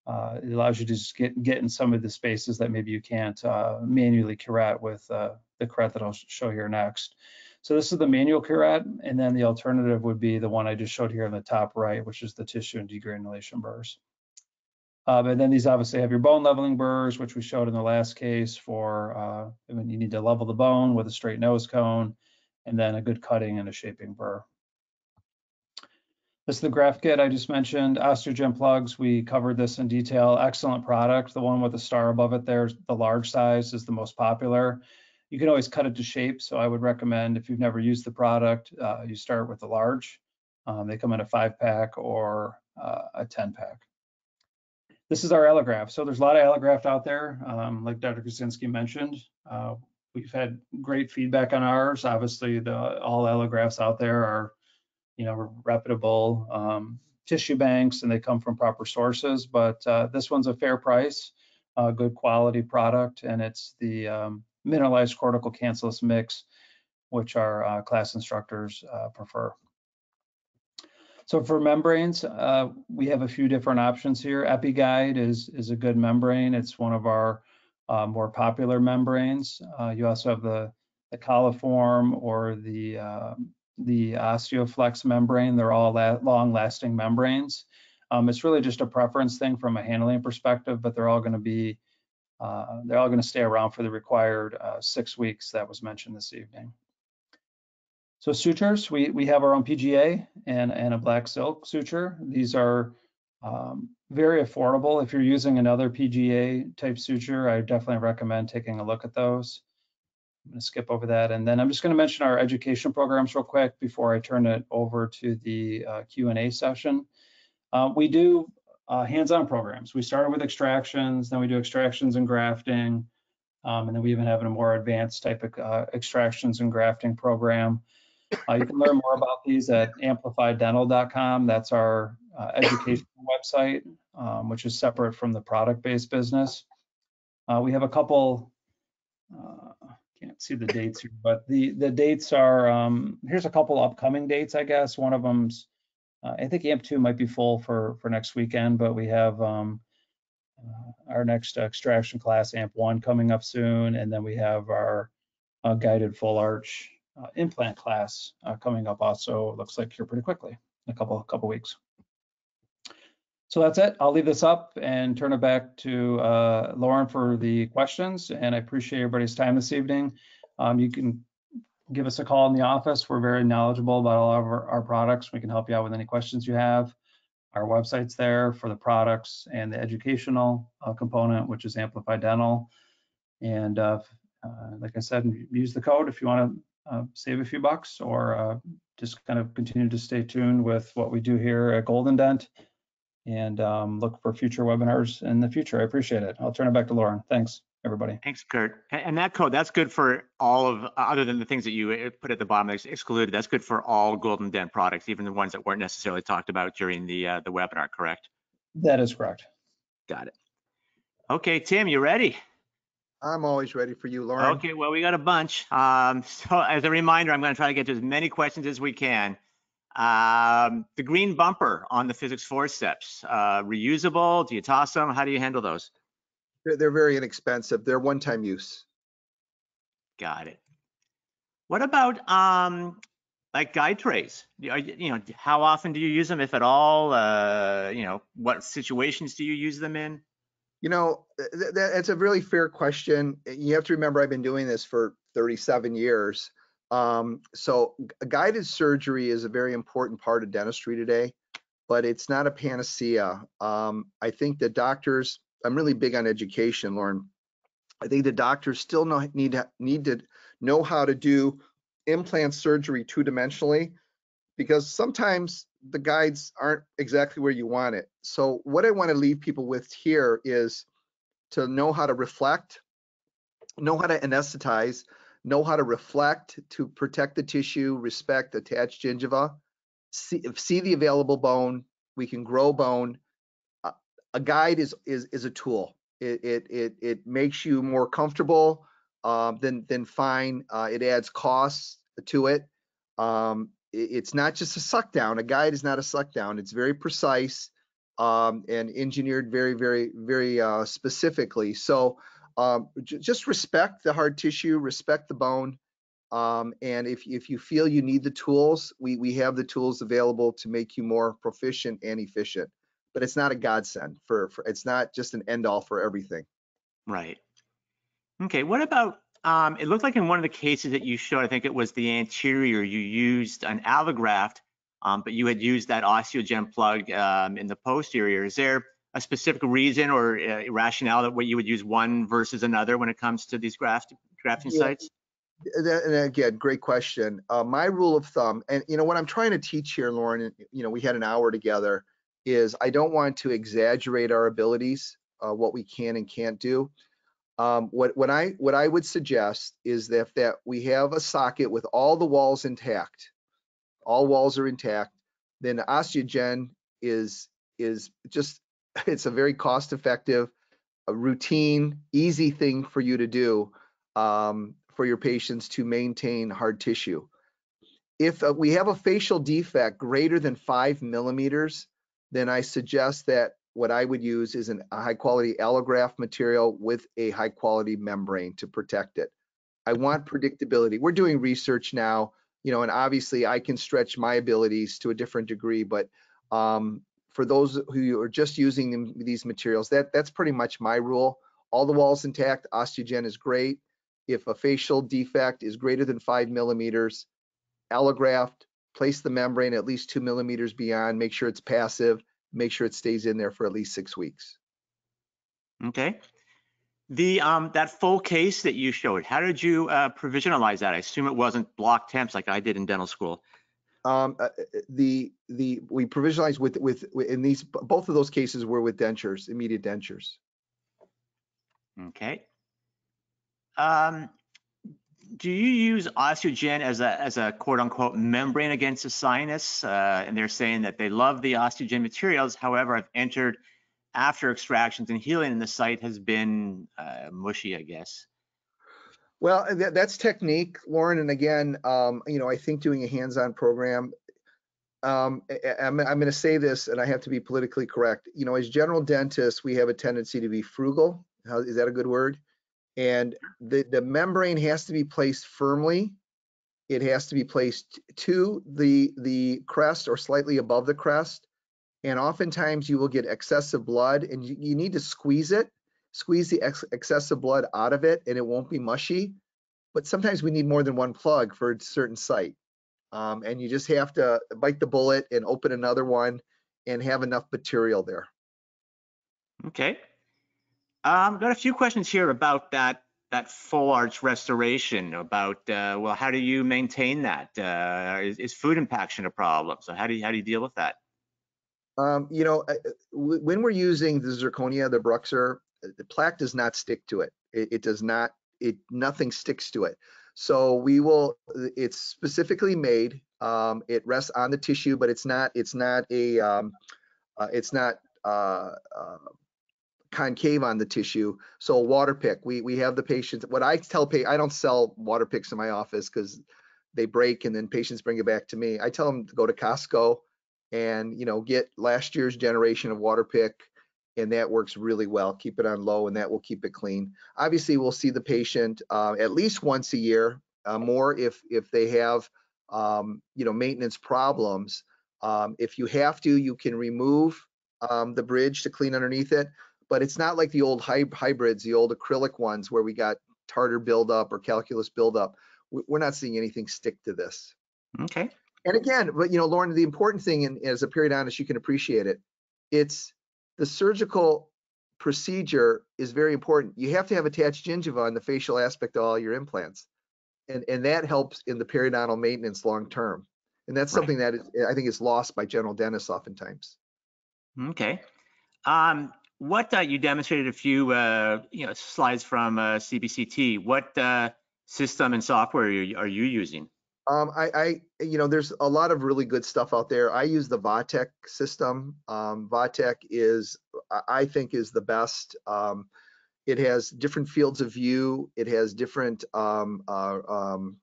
[SPEAKER 3] Uh, it allows you to just get, get in some of the spaces that maybe you can't uh, manually curette with uh, the curette that I'll show here next. So this is the manual curette, and then the alternative would be the one I just showed here in the top right, which is the tissue and degranulation burrs. Um, and then these obviously have your bone leveling burrs, which we showed in the last case for uh, when you need to level the bone with a straight nose cone, and then a good cutting and a shaping burr. This is the graft kit I just mentioned. Osteogen plugs, we covered this in detail. Excellent product. The one with the star above it there, the large size is the most popular. You can always cut it to shape, so I would recommend if you've never used the product, uh, you start with a large. Um, they come in a five pack or uh, a 10 pack. This is our allograft. So there's a lot of allograft out there, um, like Dr. Kosinski mentioned. Uh, we've had great feedback on ours. Obviously, the all allografts out there are, you know, reputable um, tissue banks and they come from proper sources. But uh, this one's a fair price, good quality product, and it's the um, mineralized cortical cancellous mix, which our uh, class instructors uh, prefer. So for membranes, uh, we have a few different options here. EpiGuide is, is a good membrane. It's one of our uh, more popular membranes. Uh, you also have the, the coliform or the, uh, the OsteoFlex membrane. They're all la long-lasting membranes. Um, it's really just a preference thing from a handling perspective, but they're all going to be, they're all going to stay around for the required uh, six weeks that was mentioned this evening. So sutures, we, we have our own PGA and, and a black silk suture. These are um, very affordable. If you're using another PGA type suture, I definitely recommend taking a look at those. I'm gonna skip over that. And then I'm just gonna mention our education programs real quick before I turn it over to the uh, Q&A session. Uh, we do uh, hands-on programs. We started with extractions, then we do extractions and grafting, um, and then we even have a more advanced type of uh, extractions and grafting program. Uh, you can learn more about these at amplifydental.com. That's our uh, education website, um, which is separate from the product-based business. Uh, we have a couple, uh, can't see the dates here, but the, the dates are, um, here's a couple upcoming dates, I guess. One of them's, uh, I think AMP2 might be full for, for next weekend, but we have um, uh, our next extraction class, AMP1, coming up soon. And then we have our guided full arch uh, implant class uh, coming up also looks like here pretty quickly a couple couple weeks. So that's it. I'll leave this up and turn it back to uh, Lorne for the questions. And I appreciate everybody's time this evening. Um, you can give us a call in the office. We're very knowledgeable about all of our, our products. We can help you out with any questions you have. Our website's there for the products and the educational uh, component, which is Amplify Dental. And uh, uh, like I said, use the code if you want to uh, save a few bucks or uh, just kind of continue to stay tuned with what we do here at Golden Dent and um, look for future webinars in the future. I appreciate it. I'll turn it back to Lorne. Thanks, everybody.
[SPEAKER 1] Thanks, Kurt. And that code, that's good for all of, other than the things that you uh, put at the bottom that's excluded, that's good for all Golden Dent products, even the ones that weren't necessarily talked about during the, uh, the webinar, correct?
[SPEAKER 3] That is correct.
[SPEAKER 1] Got it. Okay, Tim, you ready?
[SPEAKER 2] I'm always ready for you, Lorne.
[SPEAKER 1] Okay, well, we got a bunch. Um, so as a reminder, I'm going to try to get to as many questions as we can. Um, the green bumper on the physics forceps, uh, reusable? Do you toss them? How do you handle those?
[SPEAKER 2] They're, they're very inexpensive. They're one-time use.
[SPEAKER 1] Got it. What about um, like guide trays? You know, how often do you use them, if at all? Uh, you know, what situations do you use them in?
[SPEAKER 2] You know, th- that's a really fair question. You have to remember, I've been doing this for 37 years. Um, so guided surgery is a very important part of dentistry today, but it's not a panacea. Um, I think that doctors, I'm really big on education, Lorne. I think the doctors still know, need to, need to know how to do implant surgery two dimensionally because sometimes the guides aren't exactly where you want it. So what I want to leave people with here is to know how to reflect, know how to anesthetize, know how to reflect to protect the tissue, respect attached gingiva, see, see the available bone. We can grow bone. A guide is is is a tool. It it it, it makes you more comfortable um, than than fine. Uh, it adds costs to it. Um, it's not just a suck down. A guide is not a suck down. It's very precise um, and engineered very, very, very uh, specifically. So um, just respect the hard tissue, respect the bone. Um, and if, if you feel you need the tools, we, we have the tools available to make you more proficient and efficient. But it's not a godsend for, for it's not just an end all for everything.
[SPEAKER 1] Right. Okay. What about um, it looked like in one of the cases that you showed, I think it was the anterior, you used an allograft um, but you had used that osteogen plug um, in the posterior. Is there a specific reason or uh, rationale that what you would use one versus another when it comes to these graft, grafting
[SPEAKER 2] Yeah.
[SPEAKER 1] sites?
[SPEAKER 2] And again, great question. Uh, my rule of thumb, and you know what I'm trying to teach here, Lorne, and, you know, we had an hour together, is I don't want to exaggerate our abilities, uh, what we can and can't do. Um, what what I what I would suggest is that that we have a socket with all the walls intact, all walls are intact. Then osteogen is is just it's a very cost effective, a routine, easy thing for you to do um, for your patients to maintain hard tissue. If uh, we have a facial defect greater than five millimeters, then I suggest that what I would use is an, a high quality allograft material with a high quality membrane to protect it. I want predictability. We're doing research now, you know, and obviously I can stretch my abilities to a different degree, but um, for those who are just using them, these materials, that that's pretty much my rule. All the walls intact, osteogen is great. If a facial defect is greater than five millimeters, allograft, place the membrane at least two millimeters beyond, make sure it's passive, make sure it stays in there for at least six weeks.
[SPEAKER 1] Okay. The um that full case that you showed, how did you uh, provisionalize that? I assume it wasn't block temps like I did in dental school.
[SPEAKER 2] Um, uh, uh, the the we provisionalized with with with- in these both of those cases were with dentures, immediate dentures.
[SPEAKER 1] Okay. Um, do you use osteogen as a as a quote unquote membrane against the sinus? Uh, and they're saying that they love the osteogen materials. However, I've entered after extractions and healing, and the site has been uh, mushy, I guess.
[SPEAKER 2] Well, that's technique, Lorne. And again, um, you know, I think doing a hands-on program, um, I, I'm going to say this, and I have to be politically correct. You know, as general dentists, we have a tendency to be frugal. How, is that a good word? And the, the membrane has to be placed firmly. It has to be placed to the, the crest or slightly above the crest. And oftentimes you will get excessive blood and you, you need to squeeze it squeeze the ex- excessive blood out of it and it won't be mushy. But sometimes we need more than one plug for a certain site. Um, and you just have to bite the bullet and open another one and have enough material there.
[SPEAKER 1] Okay. Um, got a few questions here about that that full arch restoration. About uh, well, how do you maintain that? Uh, is, is food impaction a problem? So how do you how do you deal with that?
[SPEAKER 2] Um, you know, uh, when we're using the zirconia, the BruxZir, the plaque does not stick to it. It, it does not, it, nothing sticks to it. So we will, it's specifically made, um, it rests on the tissue, but it's not, it's not a, um, uh, it's not, uh, uh, concave on the tissue. So water pick, we, we have the patient, what I tell, pa- I don't sell water picks in my office because they break and then patients bring it back to me. I tell them to go to Costco and you know get last year's generation of water pick and that works really well keep it on low and that will keep it clean obviously we'll see the patient uh, at least once a year uh, more if if they have um, you know maintenance problems um, if you have to you can remove um, the bridge to clean underneath it but it's not like the old hy- hybrids the old acrylic ones where we got tartar buildup or calculus buildup We- we're not seeing anything stick to this
[SPEAKER 1] Okay.
[SPEAKER 2] and again, but you know, Lorne, the important thing, and as a periodontist, you can appreciate it. It's the surgical procedure is very important. You have to have attached gingiva on the facial aspect of all your implants, and and that helps in the periodontal maintenance long term. And that's
[SPEAKER 1] Right.
[SPEAKER 2] something that is, I think is lost by general dentists oftentimes.
[SPEAKER 1] Okay. Um, what uh, you demonstrated a few uh, you know slides from uh, CBCT. What uh, system and software are you, are you using?
[SPEAKER 2] Um, I, I, you know, there's a lot of really good stuff out there. I use the Vatech system. Um, Vatech is, I- think, is the best. Um, it has different fields of view. It has different um, uh, um,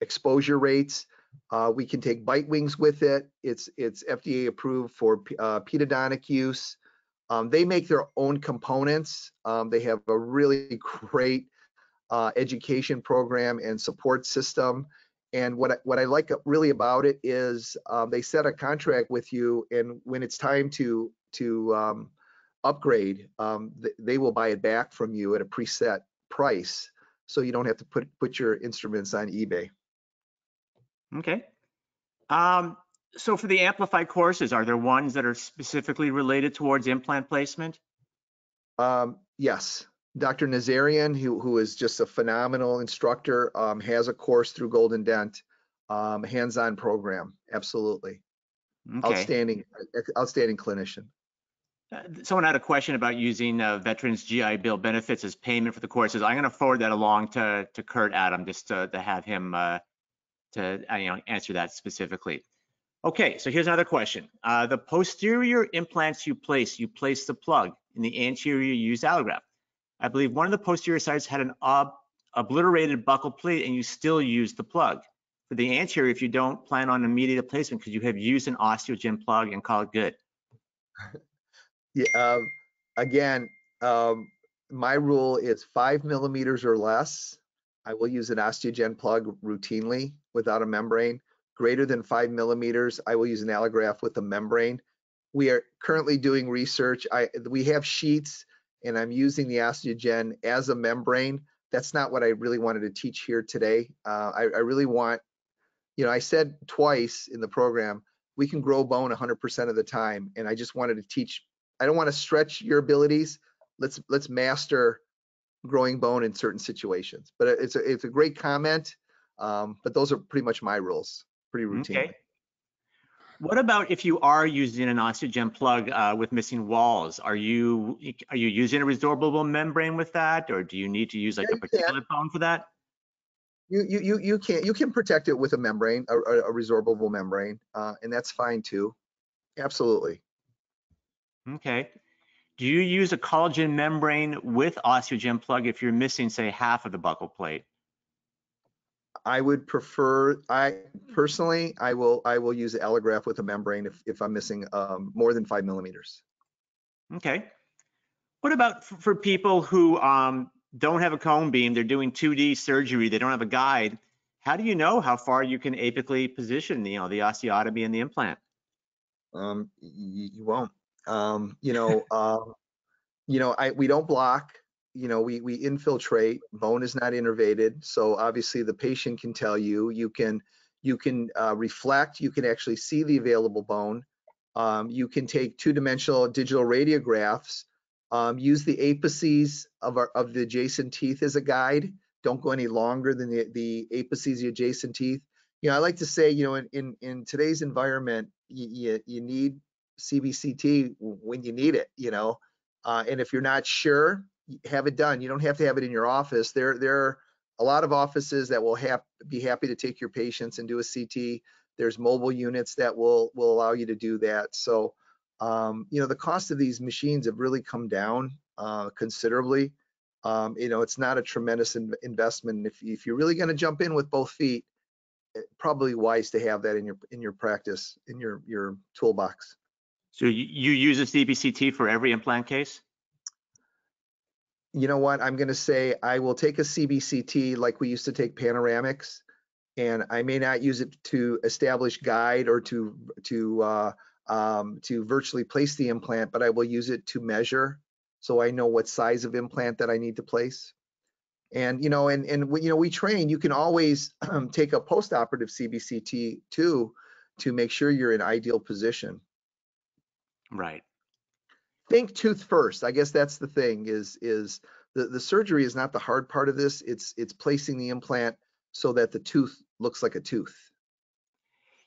[SPEAKER 2] exposure rates. Uh, we can take bite wings with it. It's it's FDA approved for uh, pedodontic use. Um, they make their own components. Um, they have a really great uh, education program and support system. And what I, what I like really about it is um, they set a contract with you, and when it's time to to um, upgrade, um, th- they will buy it back from you at a preset price, so you don't have to put put your instruments on eBay.
[SPEAKER 1] Okay. Um, So for the Amplify courses, are there ones that are specifically related towards implant placement?
[SPEAKER 2] Um, yes, Dr. Nazarian, who, who is just a phenomenal instructor, um, has a course through Golden Dent, um, hands-on program. Absolutely.
[SPEAKER 1] Okay.
[SPEAKER 2] Outstanding, outstanding clinician.
[SPEAKER 1] Uh, Someone had a question about using uh, Veterans GI Bill benefits as payment for the courses. I'm going to forward that along to, to Kurt Adam just to, to have him uh, to uh, you know answer that specifically. Okay, so here's another question. Uh, the posterior implants you place, you place the plug. In the anterior, you use allograft. I believe one of the posterior sides had an ob obliterated buccal plate and you still use the plug. For the anterior, if you don't plan on immediate placement, because you have used an osteogen plug and call it good?
[SPEAKER 2] Yeah, um, again, um, my rule is five millimeters or less. I will use an osteogen plug routinely without a membrane. Greater than five millimeters, I will use an allograft with a membrane. We are currently doing research. I we have sheets, and I'm using the osteogen as a membrane. That's not what I really wanted to teach here today. Uh, I, I really want, you know, I said twice in the program, we can grow bone 100% of the time, and I just wanted to teach I don't want to stretch your abilities. Let's let's master growing bone in certain situations. But it's a it's a great comment. Um, but those are pretty much my rules, pretty routine.
[SPEAKER 1] Okay. What about if you are using an osteogen plug uh, with missing walls? Are you are you using a resorbable membrane with that, or do you need to use like
[SPEAKER 2] Yeah,
[SPEAKER 1] a
[SPEAKER 2] can.
[SPEAKER 1] particular bone for that?
[SPEAKER 2] You you you you can you can protect it with a membrane, a, a resorbable membrane, uh, and that's fine too. Absolutely.
[SPEAKER 1] Okay. Do you use a collagen membrane with osteogen plug if you're missing, say, half of the buccal plate?
[SPEAKER 2] I would prefer. I personally, I will I will use allograft with a membrane if if I'm missing um, more than five millimeters.
[SPEAKER 1] Okay. What about for people who um, don't have a cone beam, they're doing 2D surgery, they don't have a guide. How do you know how far you can apically position, you know, the osteotomy and the implant?
[SPEAKER 2] um, you, you won't. Um, you know, um, you know, I we don't block. You know, we we infiltrate. Bone is not innervated, so obviously the patient can tell you. You can you can uh, reflect. You can actually see the available bone. Um, you can take two-dimensional digital radiographs. Um, use the apices of our of the adjacent teeth as a guide. Don't go any longer than the the apices of the adjacent teeth. You know, I like to say, you know, in in, in today's environment, you, you you need CBCT when you need it, you know. Uh, and if you're not sure, have it done. You don't have to have it in your office. There, there are a lot of offices that will have be happy to take your patients and do a CT. There's mobile units that will will allow you to do that. So, um, you know, the cost of these machines have really come down uh, considerably. Um, you know, it's not a tremendous in- investment. If if you're really going to jump in with both feet, it- probably wise to have that in your in your practice in your your toolbox.
[SPEAKER 1] So you, you use a CBCT for every implant case?
[SPEAKER 2] You know what? I'm going to say I will take a CBCT like we used to take panoramics, and I may not use it to establish guide or to to uh, um, to virtually place the implant, but I will use it to measure, so I know what size of implant that I need to place. And you know, and and you know, we train. You can always um, take a postoperative CBCT too to make sure you're in ideal position
[SPEAKER 1] Right.
[SPEAKER 2] Think tooth first. I guess that's the thing is is the, the surgery is not the hard part of this. It's it's placing the implant so that the tooth looks like a tooth.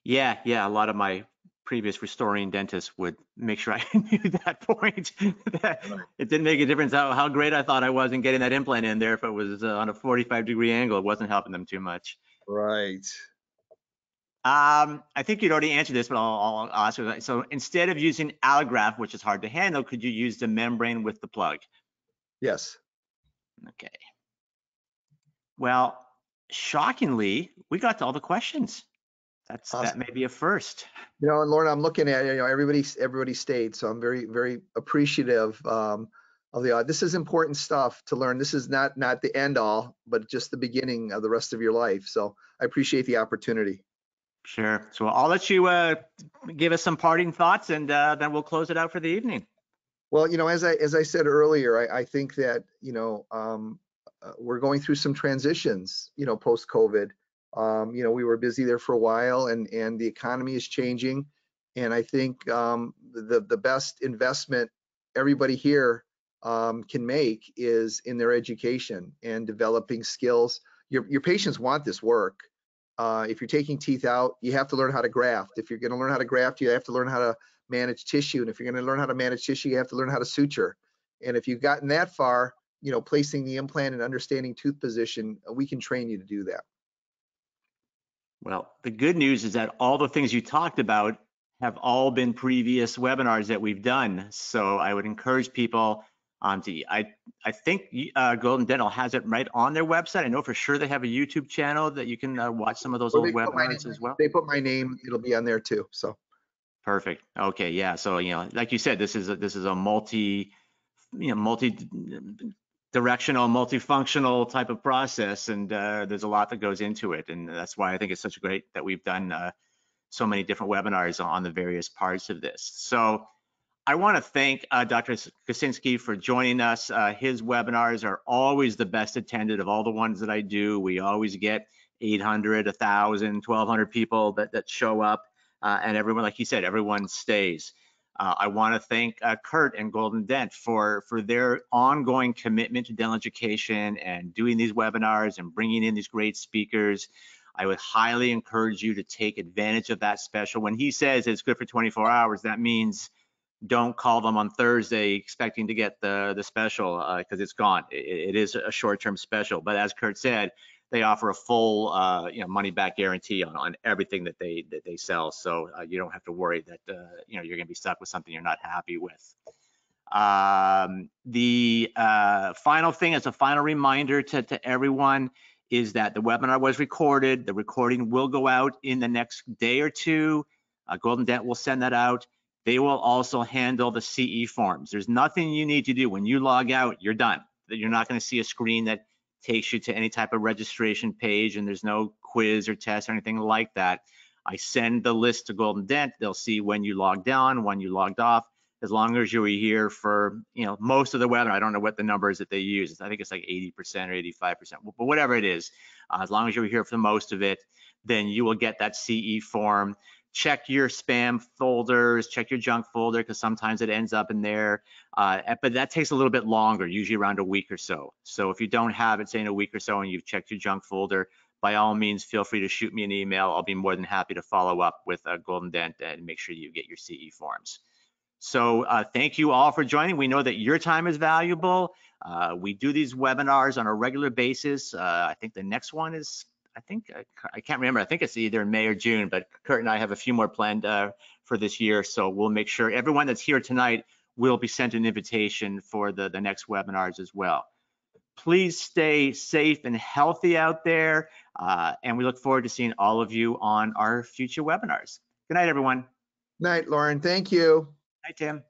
[SPEAKER 1] Yeah, yeah. A lot of my previous restoring dentists would make sure I knew that point. that it didn't make a difference how, how great I thought I was in getting that implant in there. If it was uh, on a 45 degree angle, it wasn't helping them too much.
[SPEAKER 2] Right.
[SPEAKER 1] Um, I think you'd already answered this, but I'll, I'll ask you. So instead of using allograft, which is hard to handle, could you use the membrane with the plug?
[SPEAKER 2] Yes.
[SPEAKER 1] Okay. Well, shockingly, we got to all the questions. That's that may be a first.
[SPEAKER 2] You know, and Lorne, I'm looking at you know everybody everybody stayed, so I'm very very appreciative um, of the. This is important stuff to learn. This is not not the end all, but just the beginning of the rest of your life. So I appreciate the opportunity.
[SPEAKER 1] Sure. So I'll let you uh, give us some parting thoughts, and uh, then we'll close it out for the evening.
[SPEAKER 2] Well, you know, as I as I said earlier, I, I think that you know um, uh, we're going through some transitions, you know, post COVID. Um, you know, we were busy there for a while and, and the economy is changing. And I think um, the, the best investment everybody here um, can make is in their education and developing skills. Your, your patients want this work. Uh, if you're taking teeth out, you have to learn how to graft. If you're going to learn how to graft, you have to learn how to manage tissue. And if you're going to learn how to manage tissue, you have to learn how to suture. And if you've gotten that far, you know, placing the implant and understanding tooth position, uh, we can train you to do that.
[SPEAKER 1] Well, the good news is that all the things you talked about have all been previous webinars that we've done. So I would encourage people um, I, I think uh, Golden Dental has it right on their website. I know for sure they have a YouTube channel that you can uh, watch some of those
[SPEAKER 2] Well,
[SPEAKER 1] old webinars as well.
[SPEAKER 2] They put my name, it'll be on there too. So
[SPEAKER 1] Perfect. Okay, yeah. So, you know, like you said, this is a, this is a multi, you know, multi directional, multifunctional type of process, and uh, there's a lot that goes into it, and that's why I think it's such a great that we've done uh, so many different webinars on the various parts of this. So, I want to thank uh, Dr. Kosinski for joining us. Uh, his webinars are always the best attended of all the ones that I do. We always get 800, 1,000, 1,200 people that that show up uh, and everyone, like he said, everyone stays. Uh, I want to thank uh, Kurt and Golden Dent for for their ongoing commitment to dental education and doing these webinars and bringing in these great speakers. I would highly encourage you to take advantage of that special. When he says it's good for 24 hours, that means don't call them on Thursday expecting to get the the special because it's gone. It, it is a short-term special, but as Kurt said, they offer a full uh, you know money back guarantee on, on everything that they that they sell. So uh, you don't have to worry that uh, you know you're going to be stuck with something you're not happy with. Um, the uh, final thing as a final reminder to, to everyone is that the webinar was recorded. The recording will go out in the next day or two. Uh, golden dent will send that out they will also handle the ce forms there's nothing you need to do when you log out you're done you're not going to see a screen that takes you to any type of registration page and there's no quiz or test or anything like that. I send the list to Golden Dent. They'll see when you logged on, when you logged off. As long as you were here for, you know, most of the weather. I don't know what the number is that they use. I think it's like 80% or 85%, but whatever it is, uh, as long as you were here for most of it, then you will get that CE form check your spam folders, check your junk folder, because sometimes it ends up in there. Uh, but that takes a little bit longer, usually around a week or so. So if you don't have it, say in a week or so, and you've checked your junk folder, by all means, feel free to shoot me an email. I'll be more than happy to follow up with Golden Dent and make sure you get your CE forms. So uh, thank you all for joining. We know that your time is valuable. Uh, we do these webinars on a regular basis. Uh, I think the next one is I think I, I, can't remember. I think it's either in May or June, but Kurt and I have a few more planned uh, for this year. So we'll make sure everyone that's here tonight will be sent an invitation for the, the next webinars as well. Please stay safe and healthy out there. Uh, and we look forward to seeing all of you on our future webinars. Good night, everyone.
[SPEAKER 2] Night, Lorne. Thank you.
[SPEAKER 1] Night, Tim.